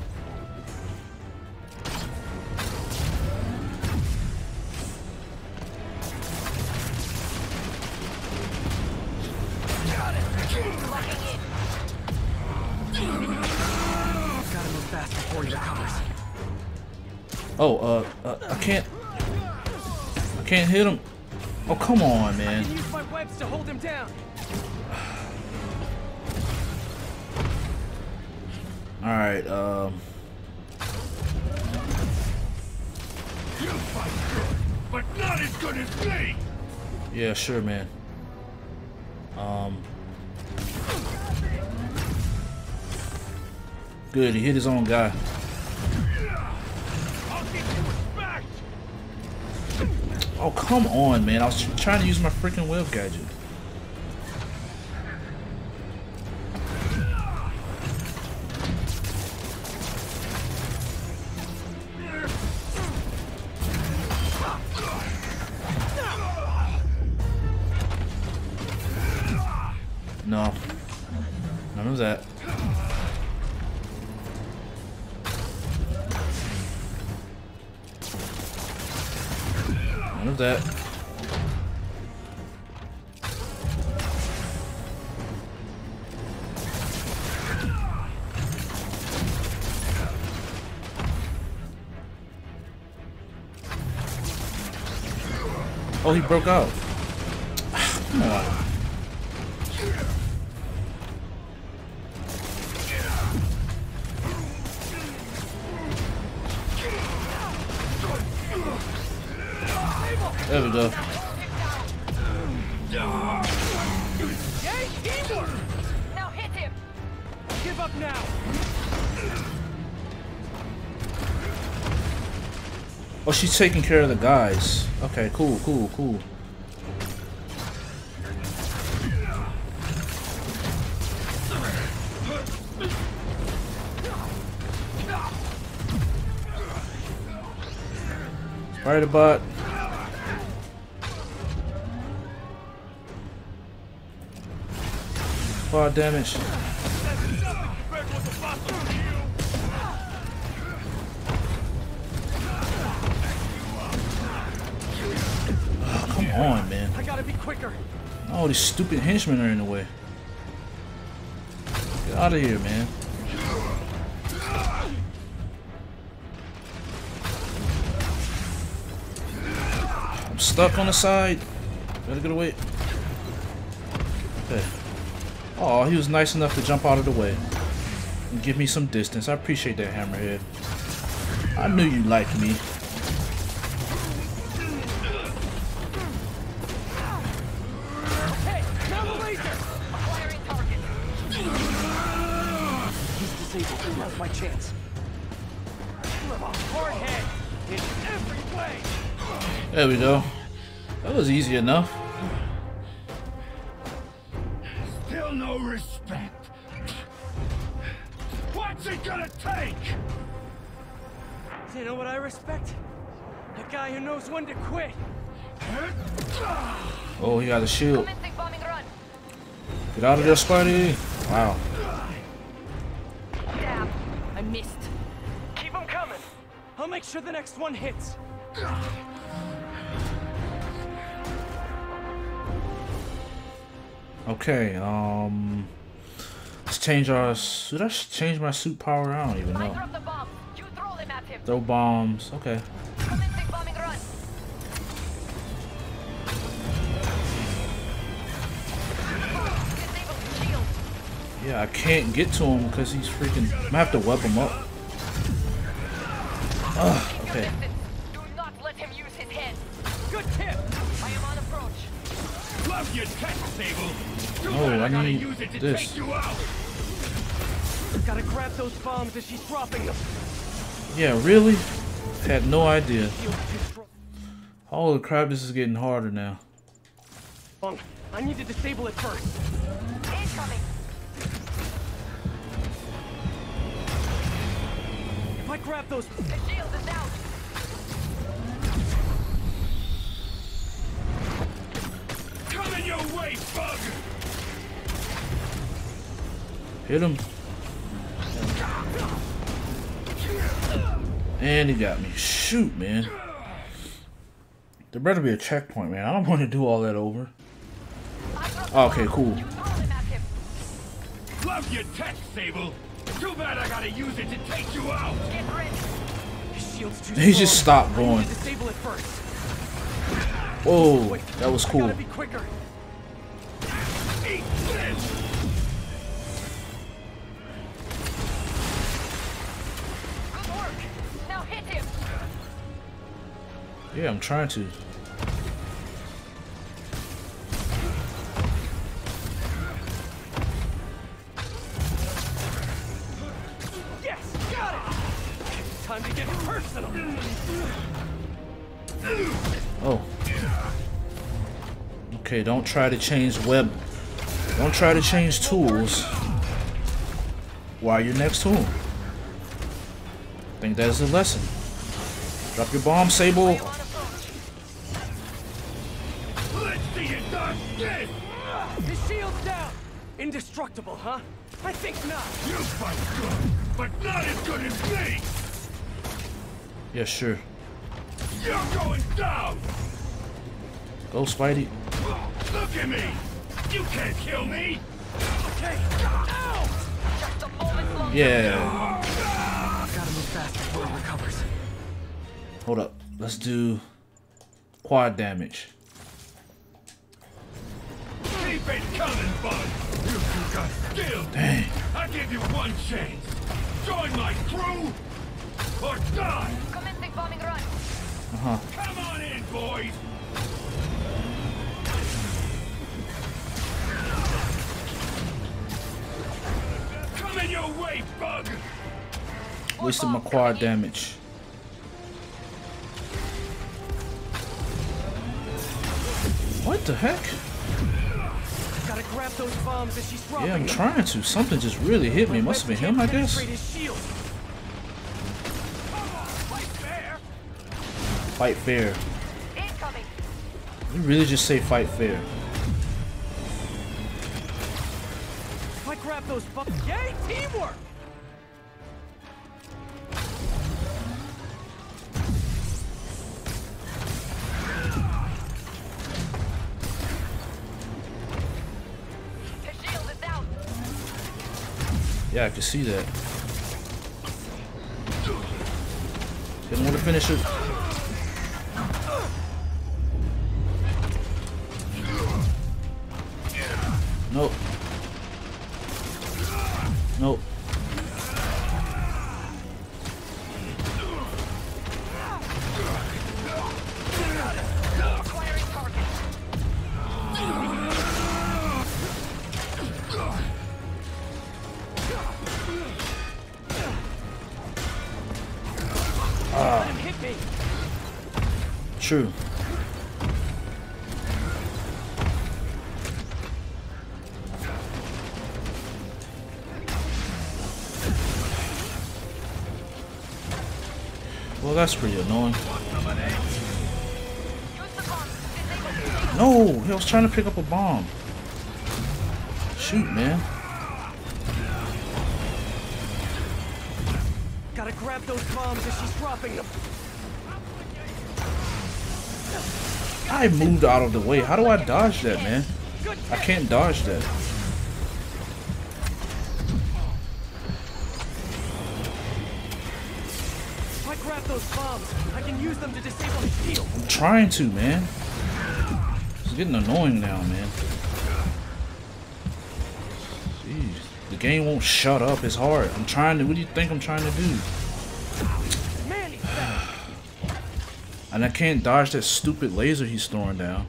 Oh, uh, uh, I can't. I can't hit him. Oh, come on, man. can use my webs to hold him down. [sighs] Alright, um. You fight good, but not as good as me! Yeah, sure, man. Um. Good, he hit his own guy. Oh, come on, man. I was trying to use my freaking web gadget. Broke out. Come on. There we go. Now hit him! Give up now. Oh, she's taking care of the guys. Okay, cool, cool, cool. Spider bot. Far damage. Oh, these stupid henchmen are in the way. Get out of here, man. I'm stuck on the side. Gotta get away. Okay. Oh, he was nice enough to jump out of the way. and give me some distance. I appreciate that, Hammerhead. I knew you liked me. There we go. That was easy enough. Still no respect. What's it gonna take? You know what I respect? A guy who knows when to quit. Oh, he got a shield. Commencing bombing run. Get out of there, Spidey. Wow. Damn, I missed. Keep him coming. I'll make sure the next one hits. Okay, um... Let's change our... Should I change my suit power? I don't even know. bomb. Throw them at him. Throw bombs. Okay. Commencing bombing run. Disable the shield. Yeah, I can't get to him because he's freaking... I'm gonna have to web him up. Ugh, okay. Do not let him use his head. Good tip. I am on approach. Love your tech, Sable. Too Oh, I I gotta need use it to this. take you out. Gotta grab those bombs as she's dropping them. Yeah, really? Had no idea. Shield's too. Holy crap, this is getting harder now. I need to disable it first. Incoming. If I grab those, The shield is out. Coming your way, bug. Hit him. And he got me. Shoot, man. There better be a checkpoint, man. I don't [laughs] want to do all that over. I Okay, cool. You throw them at him. Love your tech, Sable. Too bad I gotta use it to take you out. Get ready. his shield's too He just stopped going. need to disable it first. Whoa, Wait, that was cool. Yeah, I'm trying to. Yes, got it. Time to get personal. Oh. Okay, don't try to change web. Don't try to change tools while you're next to him. I think that is the lesson. Drop your bomb, Sable. Yeah, sure. You're going down. Go, Spidey. Look at me. You can't kill me. Okay. Ow! Just a moment longer. Yeah. Gotta move fast before it recovers. Hold up. Let's do quad damage. Keep it coming, bud. You two got skill. Dang. I give you one chance. Join my crew or die. Commencing bombing run. Uh-huh. Come on in, boys. Coming your way, bug. Wasted my quad damage. What the heck? Gotta grab those bombs she's Yeah, I'm trying to. Something just really hit me. Must have been him, I guess. Penetrate his shield. Fight fair. Incoming. You really just say fight fair. If I grab those bombs, yay, teamwork! The shield is out. Yeah, I can see that. Didn't want to finish it. Nope. Nope. Trying to pick up a bomb. Shoot, man. Gotta grab those bombs as she's dropping them. I moved out of the way. How do I dodge that, man? I can't dodge that. I grab those bombs, I can use them to disable the shield. I'm trying to, man. Getting annoying now, man. Jeez. The game won't shut up. It's hard. I'm trying to. What do you think I'm trying to do? [sighs] And I can't dodge that stupid laser he's throwing down.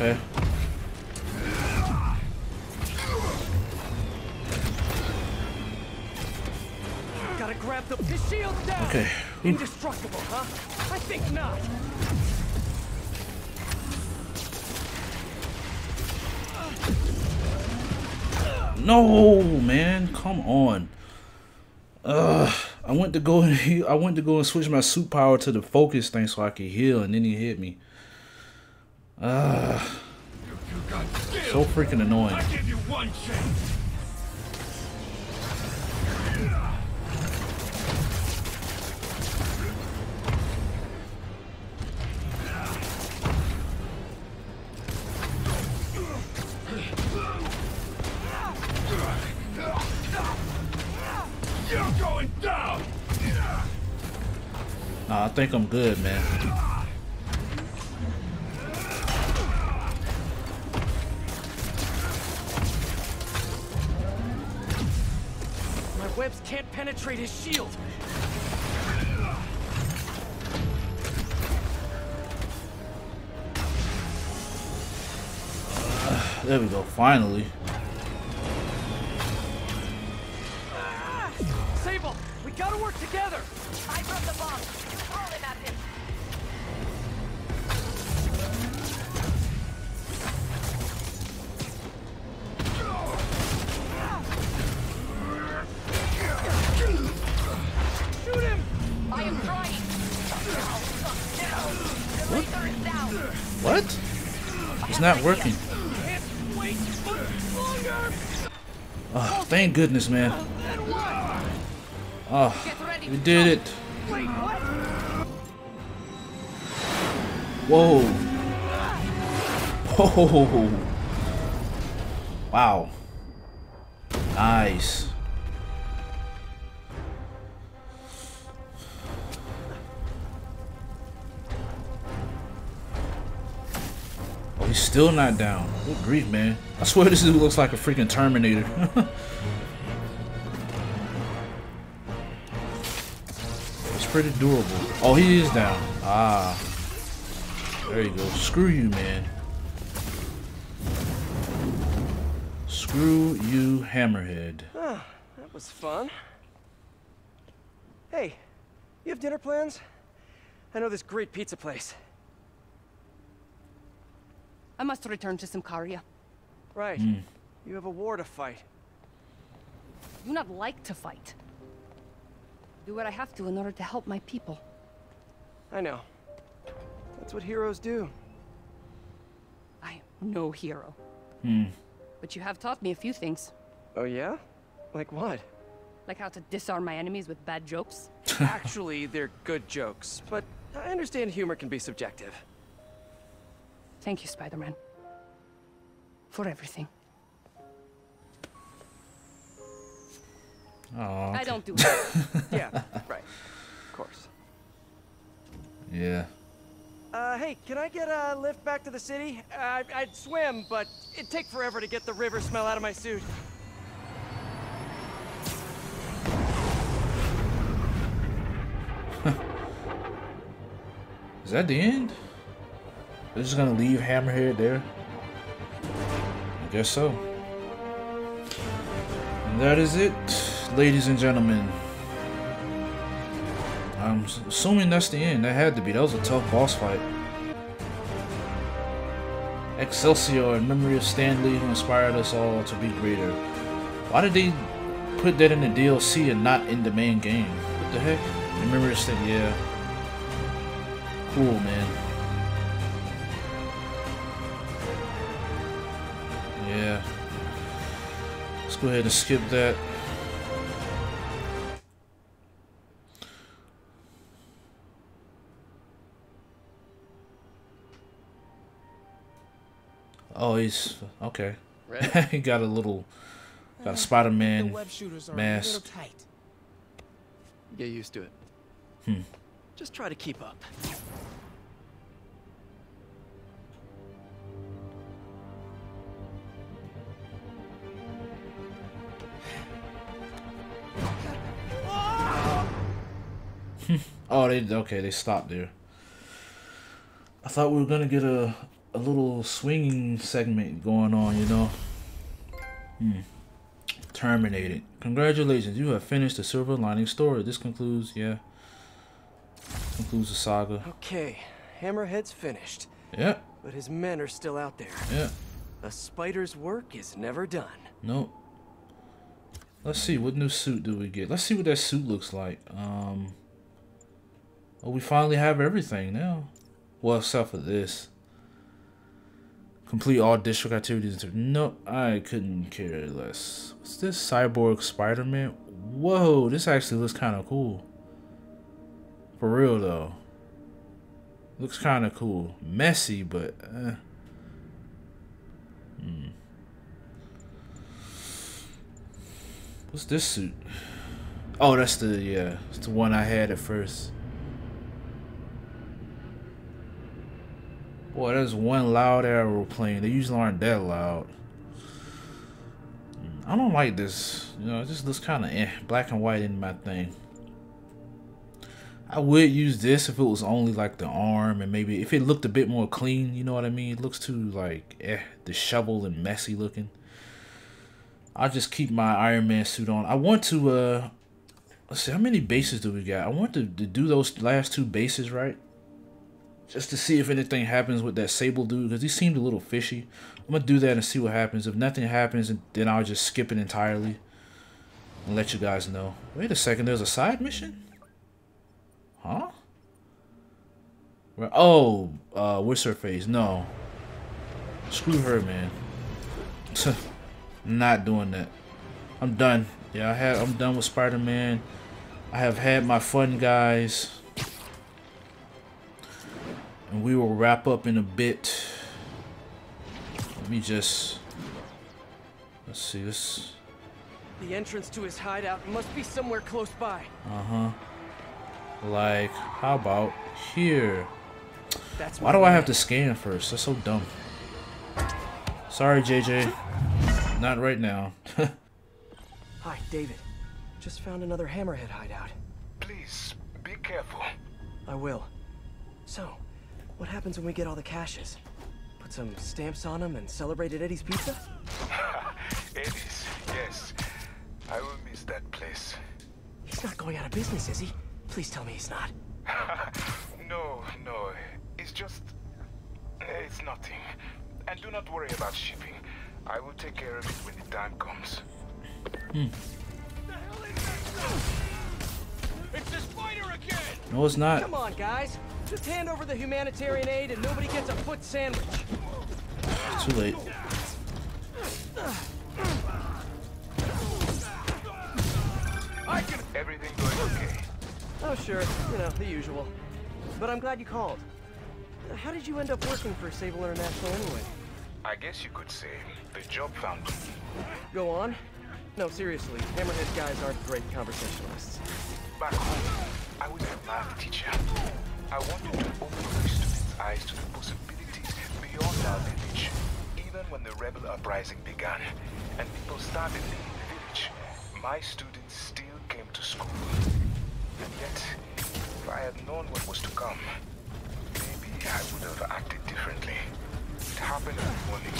Okay. Gotta grab the, the shield down. Okay. Indestructible, huh? I think not. No, man, come on. Ugh, I went to go and [laughs] he, I went to go and switch my suit power to the focus thing so I could heal, and then he hit me. Ugh, so freaking annoying. I give you one chance. You're going down. Nah, I think I'm good, man. Penetrate his shield. There we go, finally. Goodness, man. Oh, we did it. Whoa. Whoa. Wow. Nice. Oh, he's still not down. Good grief, man. I swear this dude looks like a freaking Terminator. [laughs] pretty durable. Oh, he is down. Ah. There you go. Screw you, man. Screw you, Hammerhead. Ah, that was fun. Hey, you have dinner plans? I know this great pizza place. I must return to Symkaria. Right. You have a war to fight. I do not like to fight. Do what I have to in order to help my people. I know. That's what heroes do. I am no hero. Hmm. But you have taught me a few things. Oh yeah? Like what? Like how to disarm my enemies with bad jokes. [laughs] Actually, they're good jokes, but I understand humor can be subjective. Thank you, Spider-Man. For everything. Oh, I don't do it. [laughs] yeah, right. Of course. Yeah. Uh, hey, can I get a lift back to the city? Uh, I'd swim, but it'd take forever to get the river smell out of my suit. [laughs] Is that the end? They're just gonna leave Hammerhead there? I guess so. And that is it, ladies and gentlemen. I'm assuming that's the end. That had to be. That was a tough boss fight. Excelsior in memory of Stan Lee, who inspired us all to be greater. Why did they put that in the DLC and not in the main game? What the heck? In memory of Stan, yeah. Cool, man. Yeah. Let's go ahead and skip that. Oh, he's okay. [laughs] he got a little, got a Spider-Man mask. Get used to it. Hmm. Just try to keep up. [laughs] oh, they okay. They stopped there. I thought we were gonna get a a little swinging segment going on. You know. Hmm. Terminated. Congratulations, you have finished the Silver Lining story. This concludes, yeah. Concludes the saga. Okay, Hammerhead's finished. Yeah. But his men are still out there. Yeah. A spider's work is never done. Nope. Let's see, what new suit do we get? Let's see what that suit looks like. Um. Oh, we finally have everything now. Well, except for this. Complete all district activities. Nope, I couldn't care less. What's this? Cyborg Spider-Man? Whoa, this actually looks kind of cool. For real, though. Looks kind of cool. Messy, but... Eh. Hmm. What's this suit? Oh, that's the, yeah. It's the one I had at first. Boy, there's one loud aeroplane. They usually aren't that loud. I don't like this. You know, it just looks kind of eh. Black and white in my thing. I would use this if it was only like the arm and maybe if it looked a bit more clean. You know what I mean? It looks too like eh, disheveled and messy looking. I'll just keep my Iron Man suit on. I want to, uh, let's see, how many bases do we got? I want to, to do those last two bases, right? Just to see if anything happens with that Sable dude, because he seemed a little fishy. I'm going to do that and see what happens. If nothing happens, then I'll just skip it entirely and let you guys know. Wait a second, there's a side mission? Huh? Where, oh, uh, what's her face? No. Screw her, man. [laughs] Not doing that. I'm done. Yeah, I have. I'm done with Spider-Man. I have had my fun, guys. And we will wrap up in a bit. Let me just... Let's see, this... The entrance to his hideout must be somewhere close by. Uh-huh. Like, how about here? That's Why do I have to scan first? That's so dumb. Sorry, JJ. Not right now. [laughs] Hi, David. Just found another Hammerhead hideout. Please, be careful. I will. So, what happens when we get all the caches? Put some stamps on them and celebrate at Eddie's Pizza? [laughs] Eddie's, yes. I will miss that place. He's not going out of business, is he? Please tell me he's not. [laughs] no, no. It's just... It's nothing. And do not worry about shipping. I will take care of it when the time comes. Hmm. It's the spider again! No, it's not. Come on, guys. Just hand over the humanitarian aid and nobody gets a foot sandwich. Too late. Everything going okay? Oh, sure. You know, the usual. but I'm glad you called. How did you end up working for Sable International anyway? I guess you could say the job found me. Go on. No, seriously, Hammerhead guys aren't great conversationalists. Back home, I was a math teacher. I wanted to open my students' eyes to the possibilities beyond our village. Even when the rebel uprising began and people started leaving the village, my students still came to school. And yet, if I had known what was to come, maybe I would have acted differently. It happened one morning,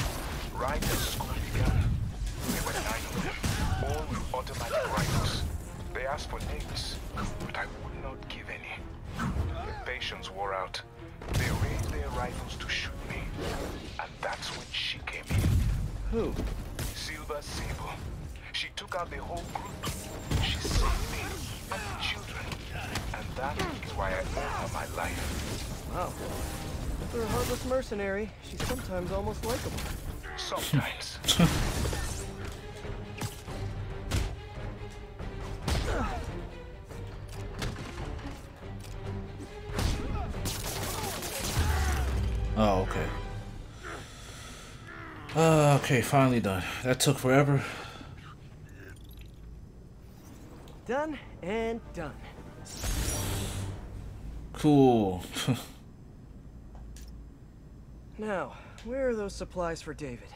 right as school began. There were nine of them, all with automatic rifles. They asked for names, but I would not give any. Their patience wore out. They raised their rifles to shoot me. And that's when she came in. Who? Silver Sable. She took out the whole group. She saved me and the children. And that is why I owe her my life. Wow. For a heartless mercenary, she's sometimes almost likable. Sometimes. [laughs] Oh, okay. Uh, okay, finally done. That took forever. Done and done. Cool. [laughs] Now, where are those supplies for David?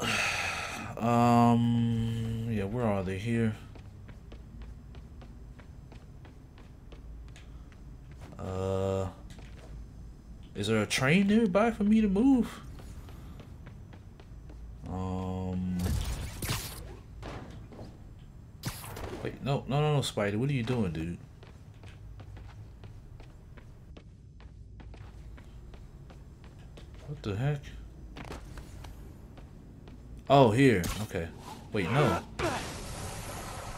[sighs] um, yeah, where are they? Here. Uh, is there a train nearby for me to move? Um. Wait, no, no, no, no, Spider. What are you doing, dude? What the heck? Oh, here. Okay. Wait, no.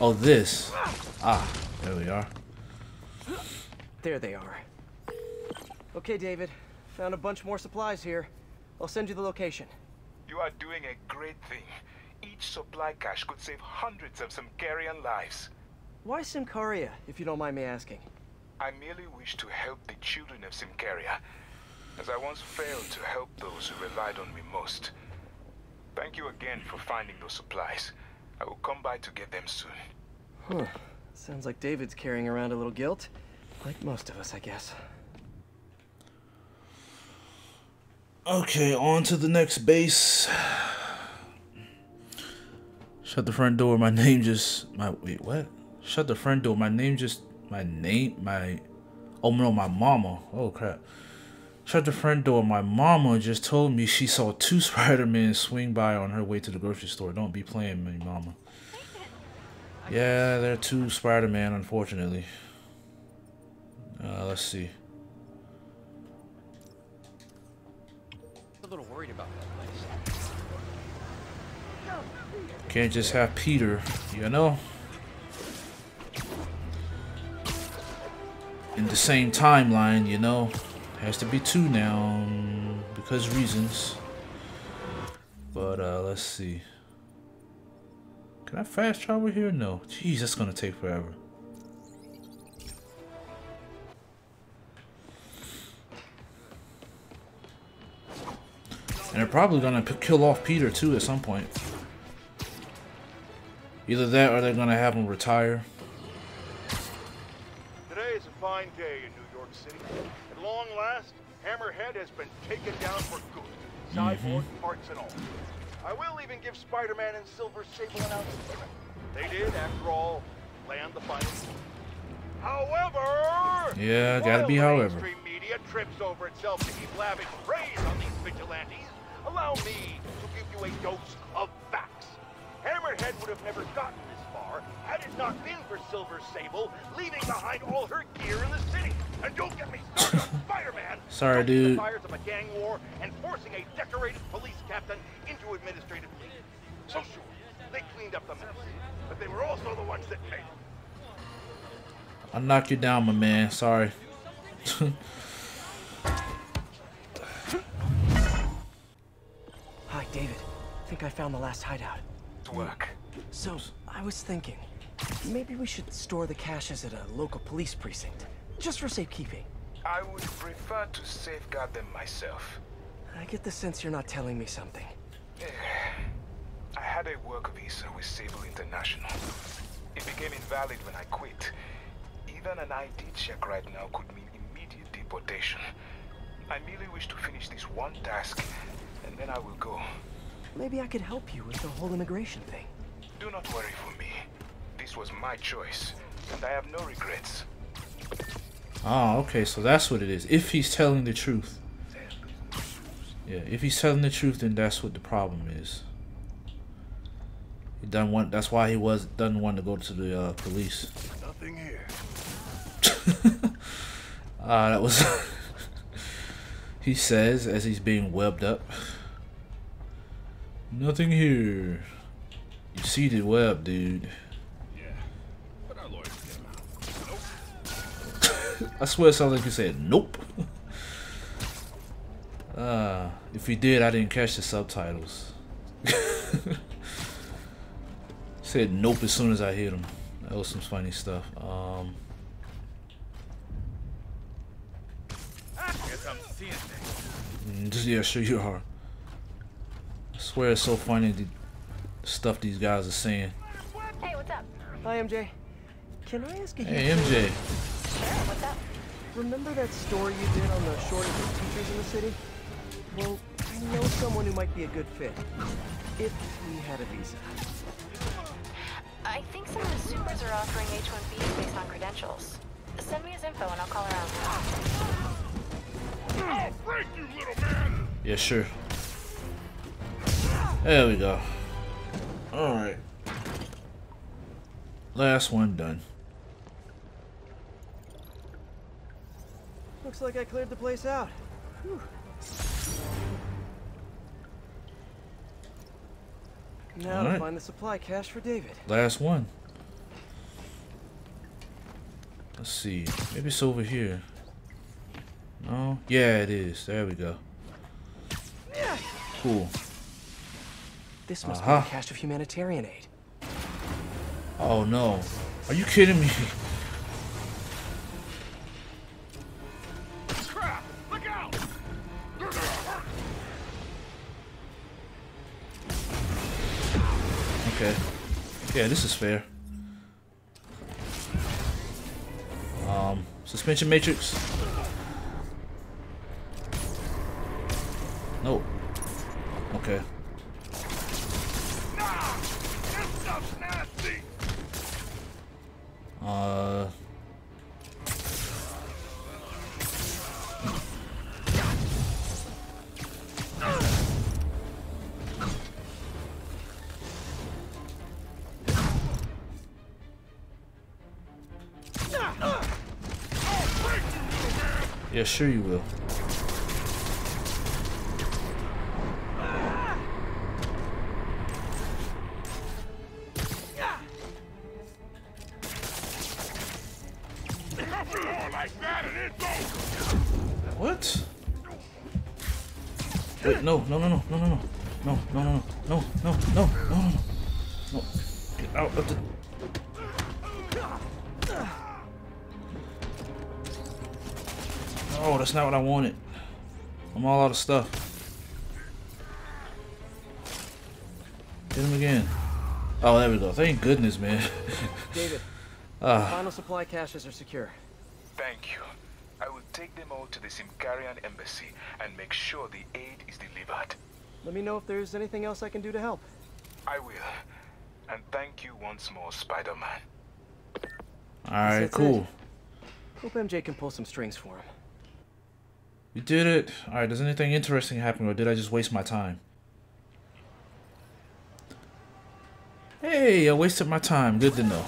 Oh, this. Ah, there we are. There they are. Okay, David. Found a bunch more supplies here. I'll send you the location. You are doing a great thing. Each supply cache could save hundreds of Symkarian lives. Why Symkaria, if you don't mind me asking? I merely wish to help the children of Symkaria, as I once failed to help those who relied on me most. Thank you again for finding those supplies. I will come by to get them soon. Huh. Sounds like David's carrying around a little guilt. Like most of us, I guess. Okay, on to the next base. Shut the front door. My name just my wait, what? Shut the front door. My name just my name my oh no, my mama. Oh crap. Shut the front door. My mama just told me she saw two [laughs] Spider-Men swing by on her way to the grocery store. Don't be playing me, mama. Yeah, there are two Spider-Man, unfortunately. Uh, let's see. A little worried about that place. Can't just have Peter, you know? In the same timeline, you know? Has to be two now, um, because reasons. But, uh, let's see. Can I fast travel here? No. Jeez, that's gonna take forever. And they're probably gonna kill off Peter too at some point. Either that or they're gonna have him retire. Today is a fine day in New York City. At long last, Hammerhead has been taken down for good. Cyborg mm-hmm. parts and all. I will even give Spider-Man and Silver Sable an outside. They did, after all, land the final. However, Yeah, gotta be however. mainstream media trips over itself to heap lavish praise on these vigilantes, allow me to give you a dose of facts. Hammerhead would have never gotten this far had it not been for Silver Sable leaving behind all her gear in the city. And don't get me started on [coughs] Spider-Man. Sorry, stoking the dude. fires of a gang war and forcing a decorated police captain into administrative leave. So sure, they cleaned up the mess, but they were also the ones that paid. I'll knock you down, my man. Sorry. [laughs] Hi, David. I Think I found the last hideout. To work. So, I was thinking, Maybe we should store the caches at a local police precinct, just for safekeeping. I would prefer to safeguard them myself. I get the sense you're not telling me something. [sighs] I had a work visa with Sable International. It became invalid when I quit. Even an ID check right now could mean immediate deportation. I merely wish to finish this one task, and then I will go. Maybe I could help you with the whole immigration thing. Do not worry for me. This was my choice, and I have no regrets. Ah, okay, so that's what it is. If he's telling the truth. Yeah, if he's telling the truth, then that's what the problem is. He done want. That's why he was doesn't want to go to the uh, police. Nothing here. [laughs] Ah, uh, that was. [laughs] he says as he's being webbed up. Nothing here. You see the web, dude. Yeah, but our lawyers [laughs] get him out. Nope. I swear it sounds like you said nope. uh, if he did, I didn't catch the subtitles. [laughs] said nope as soon as I hit him. That was some funny stuff. Um. Guess I'm seeing things. mm, Yeah, sure you are. I swear it's so funny the stuff these guys are saying. Hey, what's up? Hi, MJ. Can I ask you? Hey, MJ. What's up? Remember that story you did on the shortage of teachers in the city? Well, I know someone who might be a good fit. If we had a visa. I think some of the supers are offering H-1Bs based on credentials. Send me his info and I'll call around. I'll break you, little man! Yeah, sure. There we go. Alright. Last one done. Looks like I cleared the place out. Whew. Now to find the supply cache for David. Last one. Let's see. Maybe it's over here. No? Yeah, it is. There we go. Cool. This must Uh-huh. be the cache of humanitarian aid. Oh no. Are you kidding me? Crap! Look out! You're gonna hurt! Okay. Yeah, this is fair. Um, suspension matrix. No. Okay. Nah! This stuff's nasty! Uh. Yeah, sure you will. That's not what I wanted. I'm all out of stuff. Hit him again. Oh, there we go. Thank goodness, man. [laughs] David, Ah. final supply caches are secure. Thank you. I will take them all to the Symkarian embassy and make sure the aid is delivered. Let me know if there's anything else I can do to help. I will. And thank you once more, Spider-Man. All right, That's it. cool. Hope MJ can pull some strings for him. We did it. All right. Does anything interesting happen, or did I just waste my time? Hey, I wasted my time. Good to know.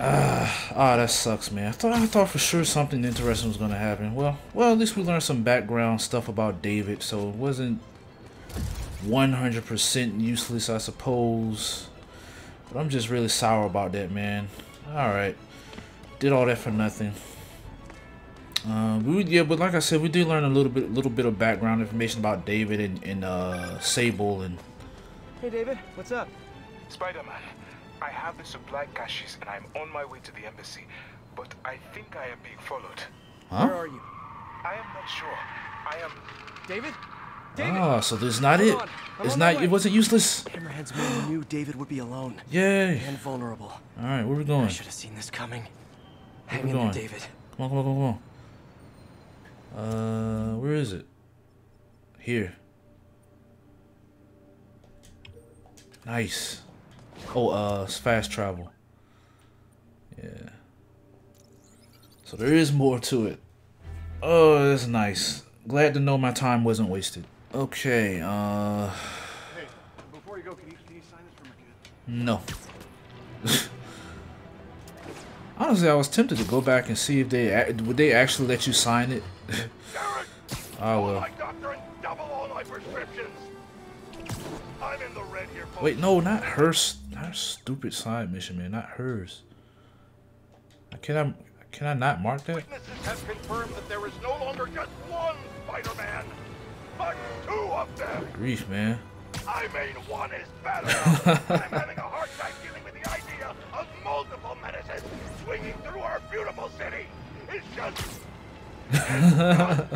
Ah, ah, that sucks, man. I thought I thought for sure something interesting was gonna happen. Well, well, at least we learned some background stuff about David, so it wasn't 100% useless, I suppose. But I'm just really sour about that, man. All right, did all that for nothing. Uh, we yeah, but like I said, we did learn a little bit, little bit of background information about David and, and uh, Sable and Hey, David, what's up? Spider-Man, I have the supply caches and I'm on my way to the embassy, but I think I am being followed. Huh? Where are you? I am not sure. I am. David? David? Ah, so this is not Hold it. on. It's on not. It wasn't useless. Hammerhead's men knew David would be alone Yay! and vulnerable. All right, where we going? I should have seen this coming. Where Hang we in there, going? David. Come on, come on, come on, come on. Uh, where is it? Here. Nice. Oh, uh, it's fast travel. Yeah. So there is more to it. Oh, that's nice. Glad to know my time wasn't wasted. Okay, uh, Hey, before you go, can you, can you sign this for my kid? no. [laughs] Honestly, I was tempted to go back and see if they would they actually let you sign it. Oh [laughs] well. My doctor and double all my prescriptions. I'm in the red here, folks. Wait, no, not her. Not her stupid side mission, man. Not hers. Can I? Can I not mark that? Witnesses have confirmed that there is no longer just one Spider-Man, but two of them. Grief, man. I mean, one is bad enough. I'm having a hard time dealing with the idea of multiple menaces swinging through our beautiful city. It's just... I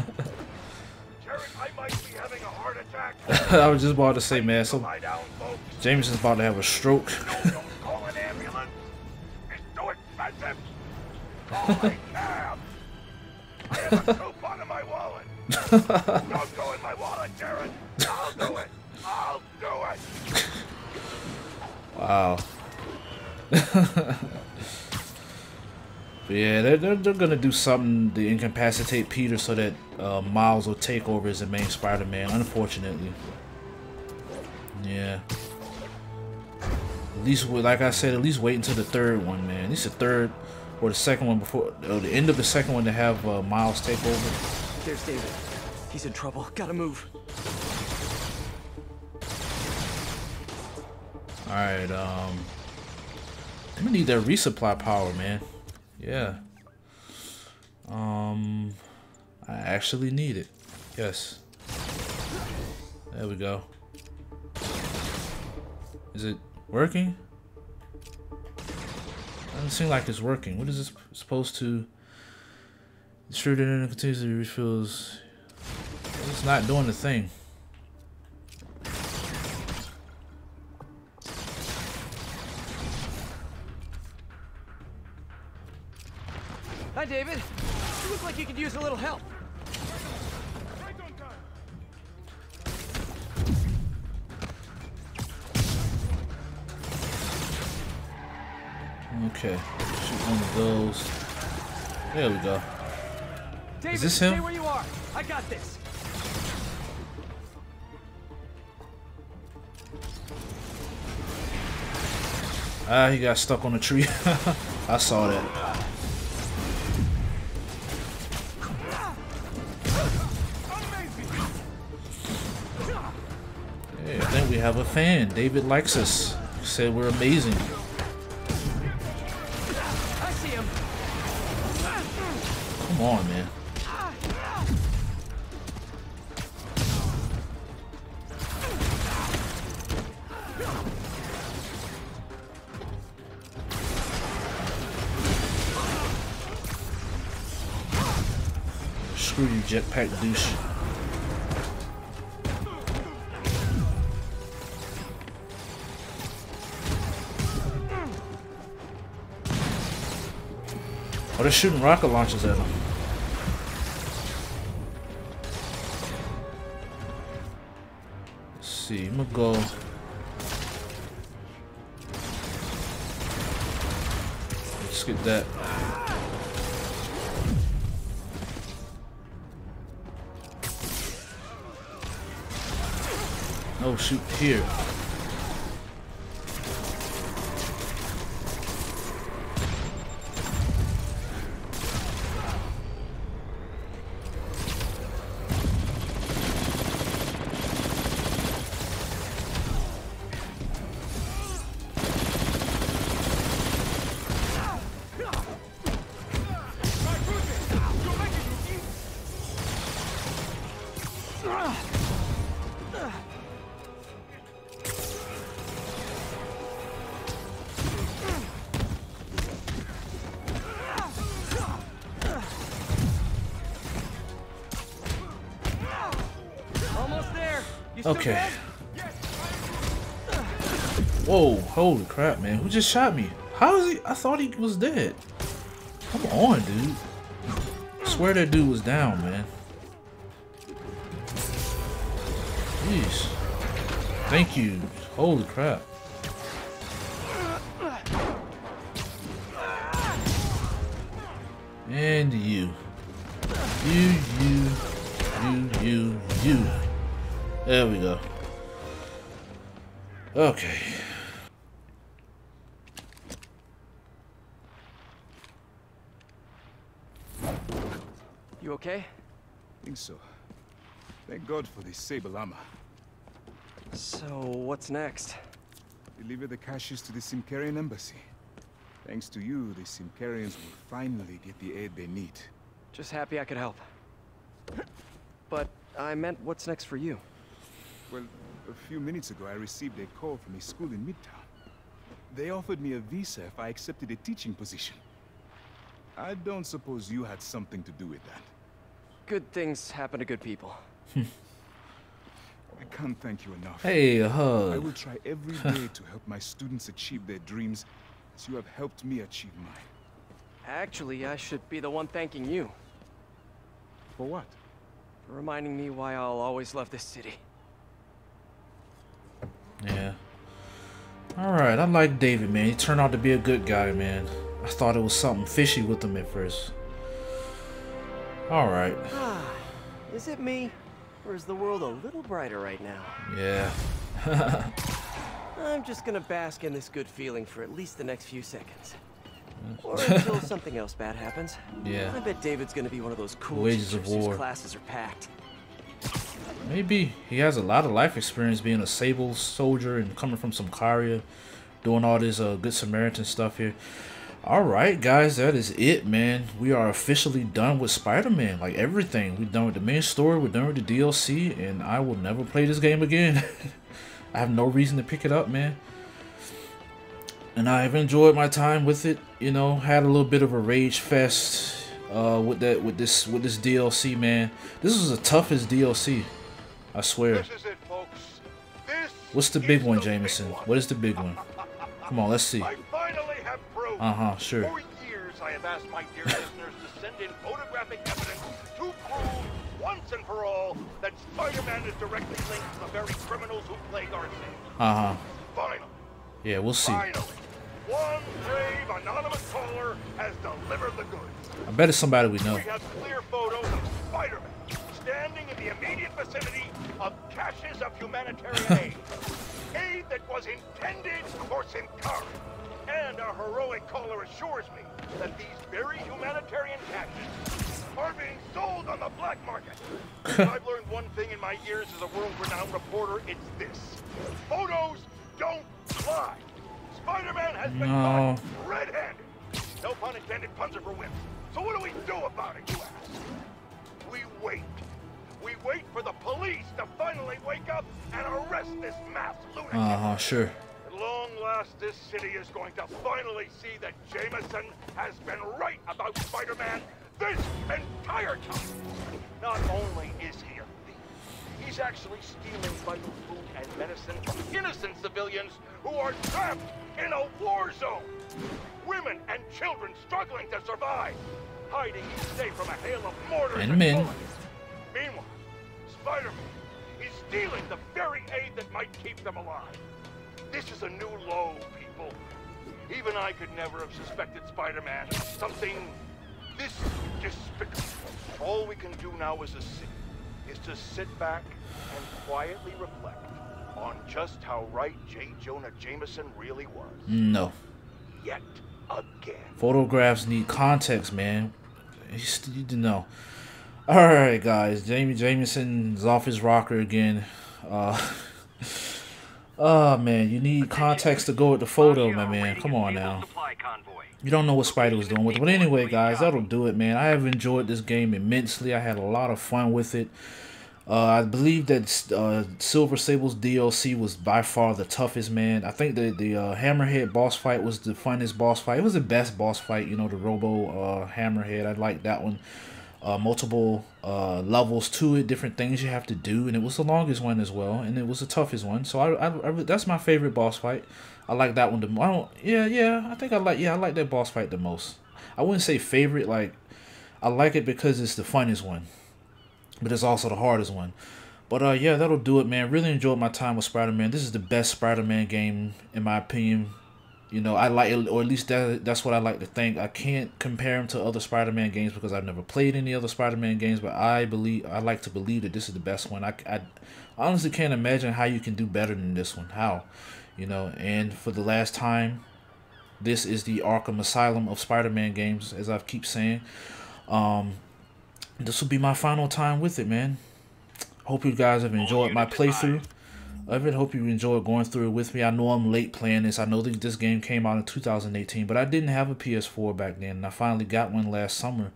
might be having a heart attack. I was just about to say, man. So folks. Jameson's about to have a stroke. Don't call an ambulance. It's [laughs] too expensive. Call a cab. I have a coupon in my wallet. Don't go in my wallet, I'll do it. I'll do it. Wow. [laughs] But yeah, they're, they're, they're gonna do something to incapacitate Peter so that uh, Miles will take over as the main Spider-Man. Unfortunately, yeah. At least, like I said, at least wait until the third one, man. At least the third or the second one before, or the end of the second one to have uh, Miles take over. There's David. He's in trouble. Gotta move. All right, um, I'm gonna need that resupply power, man. Yeah. Um, I actually need it. Yes. There we go. Is it working? Doesn't seem like it's working. What is this supposed to? Distributed and continuously refills. It's not doing the thing. Hi, David. You look like you could use a little help. Okay, shoot one of those. There we go. David, this stay where you are. I got this. Ah, he got stuck on a tree. [laughs] I saw that. Hey, I think we have a fan. David likes us. He said we're amazing. I see him. Come on, man. Screw you, jetpack douche. Oh, they're shooting rocket launchers at them. Let's see, I'm gonna go. Let's get that. Oh shoot, here. Okay. Whoa, holy crap, man. Who just shot me? How is he? I thought he was dead. Come on, dude. I swear that dude was down, man. Jeez. Thank you. Holy crap. God for the Sable armor. So, what's next? Deliver the caches to the Symkarian embassy. Thanks to you, the Symkarians will finally get the aid they need. Just happy I could help. But I meant what's next for you? Well, a few minutes ago I received a call from a school in Midtown. They offered me a visa if I accepted a teaching position. I don't suppose you had something to do with that. Good things happen to good people. I can't thank you enough. Hey, a hug. I will try every day to help my students achieve their dreams as you have helped me achieve mine. Actually, I should be the one thanking you. For what? For reminding me why I'll always love this city. Yeah. Alright, I like David, man. He turned out to be a good guy, man. I thought it was something fishy with him at first. Alright. Ah, is it me? Or is the world a little brighter right now? Yeah. [laughs] I'm just gonna bask in this good feeling for at least the next few seconds. [laughs] Or until something else bad happens. Yeah. I bet David's gonna be one of those cool Wages of teachers whose classes are packed. Maybe he has a lot of life experience being a Sable soldier and coming from Symkaria, doing all this uh, Good Samaritan stuff here. All right, guys, that is it, man. We are officially done with Spider-Man. Like everything, we're done with the main story, we're done with the DLC, and I will never play this game again. [laughs] I have no reason to pick it up, man. And I've enjoyed my time with it. You know, had a little bit of a rage fest uh, with that, with this, with this DLC, man. This was the toughest DLC. I swear. This is it, folks. This What's the big one, Jameson? What is the big one? Come on, let's see. [laughs] Uh-huh, sure. For years, I have asked my dear listeners to send in photographic evidence to prove once and for all that Spider-Man is directly linked to the very criminals who plague our city. Uh-huh. Finally, Yeah, we'll see. finally, one brave anonymous caller has delivered the goods. I bet it's somebody we know. We have clear photos of Spider-Man standing in the immediate vicinity of caches of humanitarian [laughs] aid. aid that was intended for. And our heroic caller assures me that these very humanitarian caches are being sold on the black market. If [laughs] I've learned one thing in my years as a world-renowned reporter, it's this. Photos don't lie. Spider-Man has been No. caught red-handed. No pun intended, puns are for wimps. So what do we do about it, you ask? We wait. We wait for the police to finally wake up and arrest this mass lunatic. Uh-huh, sure. Long last, this city is going to finally see that Jameson has been right about Spider-Man this entire time. Not only is he a thief, he's actually stealing vital food and medicine from innocent civilians who are trapped in a war zone. Women and children struggling to survive, hiding each day from a hail of mortars And and, men. bullets. Meanwhile, Spider-Man is stealing the very aid that might keep them alive. This is a new low, people. Even I could never have suspected Spider-Man of something this despicable. All we can do now as a city is to sit back and quietly reflect on just how right J. Jonah Jameson really was. No. Yet again. Photographs need context, man. You need to know. Alright, guys. Jamie Jameson's off his rocker again. Uh, [laughs] oh, man. You need context to go with the photo, my man. Come on now. You don't know what Spider was doing with it. But anyway, guys, that'll do it, man. I have enjoyed this game immensely. I had a lot of fun with it. Uh, I believe that uh, Silver Sable's DLC was by far the toughest, man. I think the the uh, Hammerhead boss fight was the funnest boss fight. It was the best boss fight, you know, the Robo uh, Hammerhead. I like that one. Uh, multiple uh, levels to it, different things you have to do, and it was the longest one as well, and it was the toughest one. So I, I, I that's my favorite boss fight. I like that one the most. Yeah, yeah, I think I like yeah I like that boss fight the most. I wouldn't say favorite like I like it because it's the funnest one, but it's also the hardest one. But uh, yeah, that'll do it, man. Really enjoyed my time with Spider-Man. This is the best Spider-Man game in my opinion you know, I like, or at least that that's what I like to think. I can't compare him to other Spider-Man games because I've never played any other Spider-Man games, but I believe I like to believe that this is the best one. I, I honestly can't imagine how you can do better than this one. How, you know? And for the last time, this is the Arkham Asylum of Spider-Man games, as I keep saying. Um, this will be my final time with it, man. Hope you guys have enjoyed my playthrough of it. Hope you enjoyed going through it with me. I know I'm late playing this. I know that this game came out in 2018, but I didn't have a PS4 back then, and I finally got one last summer.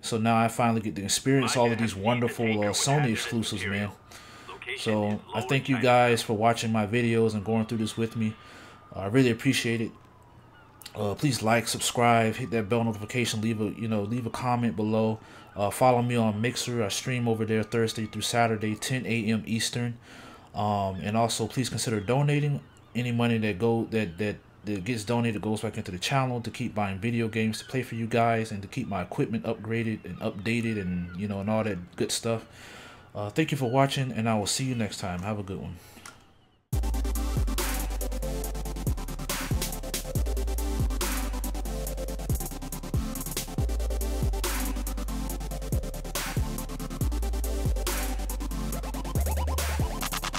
So now I finally get to experience all of these wonderful uh, Sony exclusives, man. So I thank you guys for watching my videos and going through this with me. Uh, I really appreciate it. Uh, please like, subscribe, hit that bell notification, leave a you know leave a comment below. Uh, follow me on Mixer. I stream over there Thursday through Saturday, 10 a.m. Eastern. Um, and also please consider donating any money that go that that that gets donated goes back into the channel to keep buying video games to play for you guys and to keep my equipment upgraded and updated and you know and all that good stuff. Uh, thank you for watching and I will see you next time. Have a good one.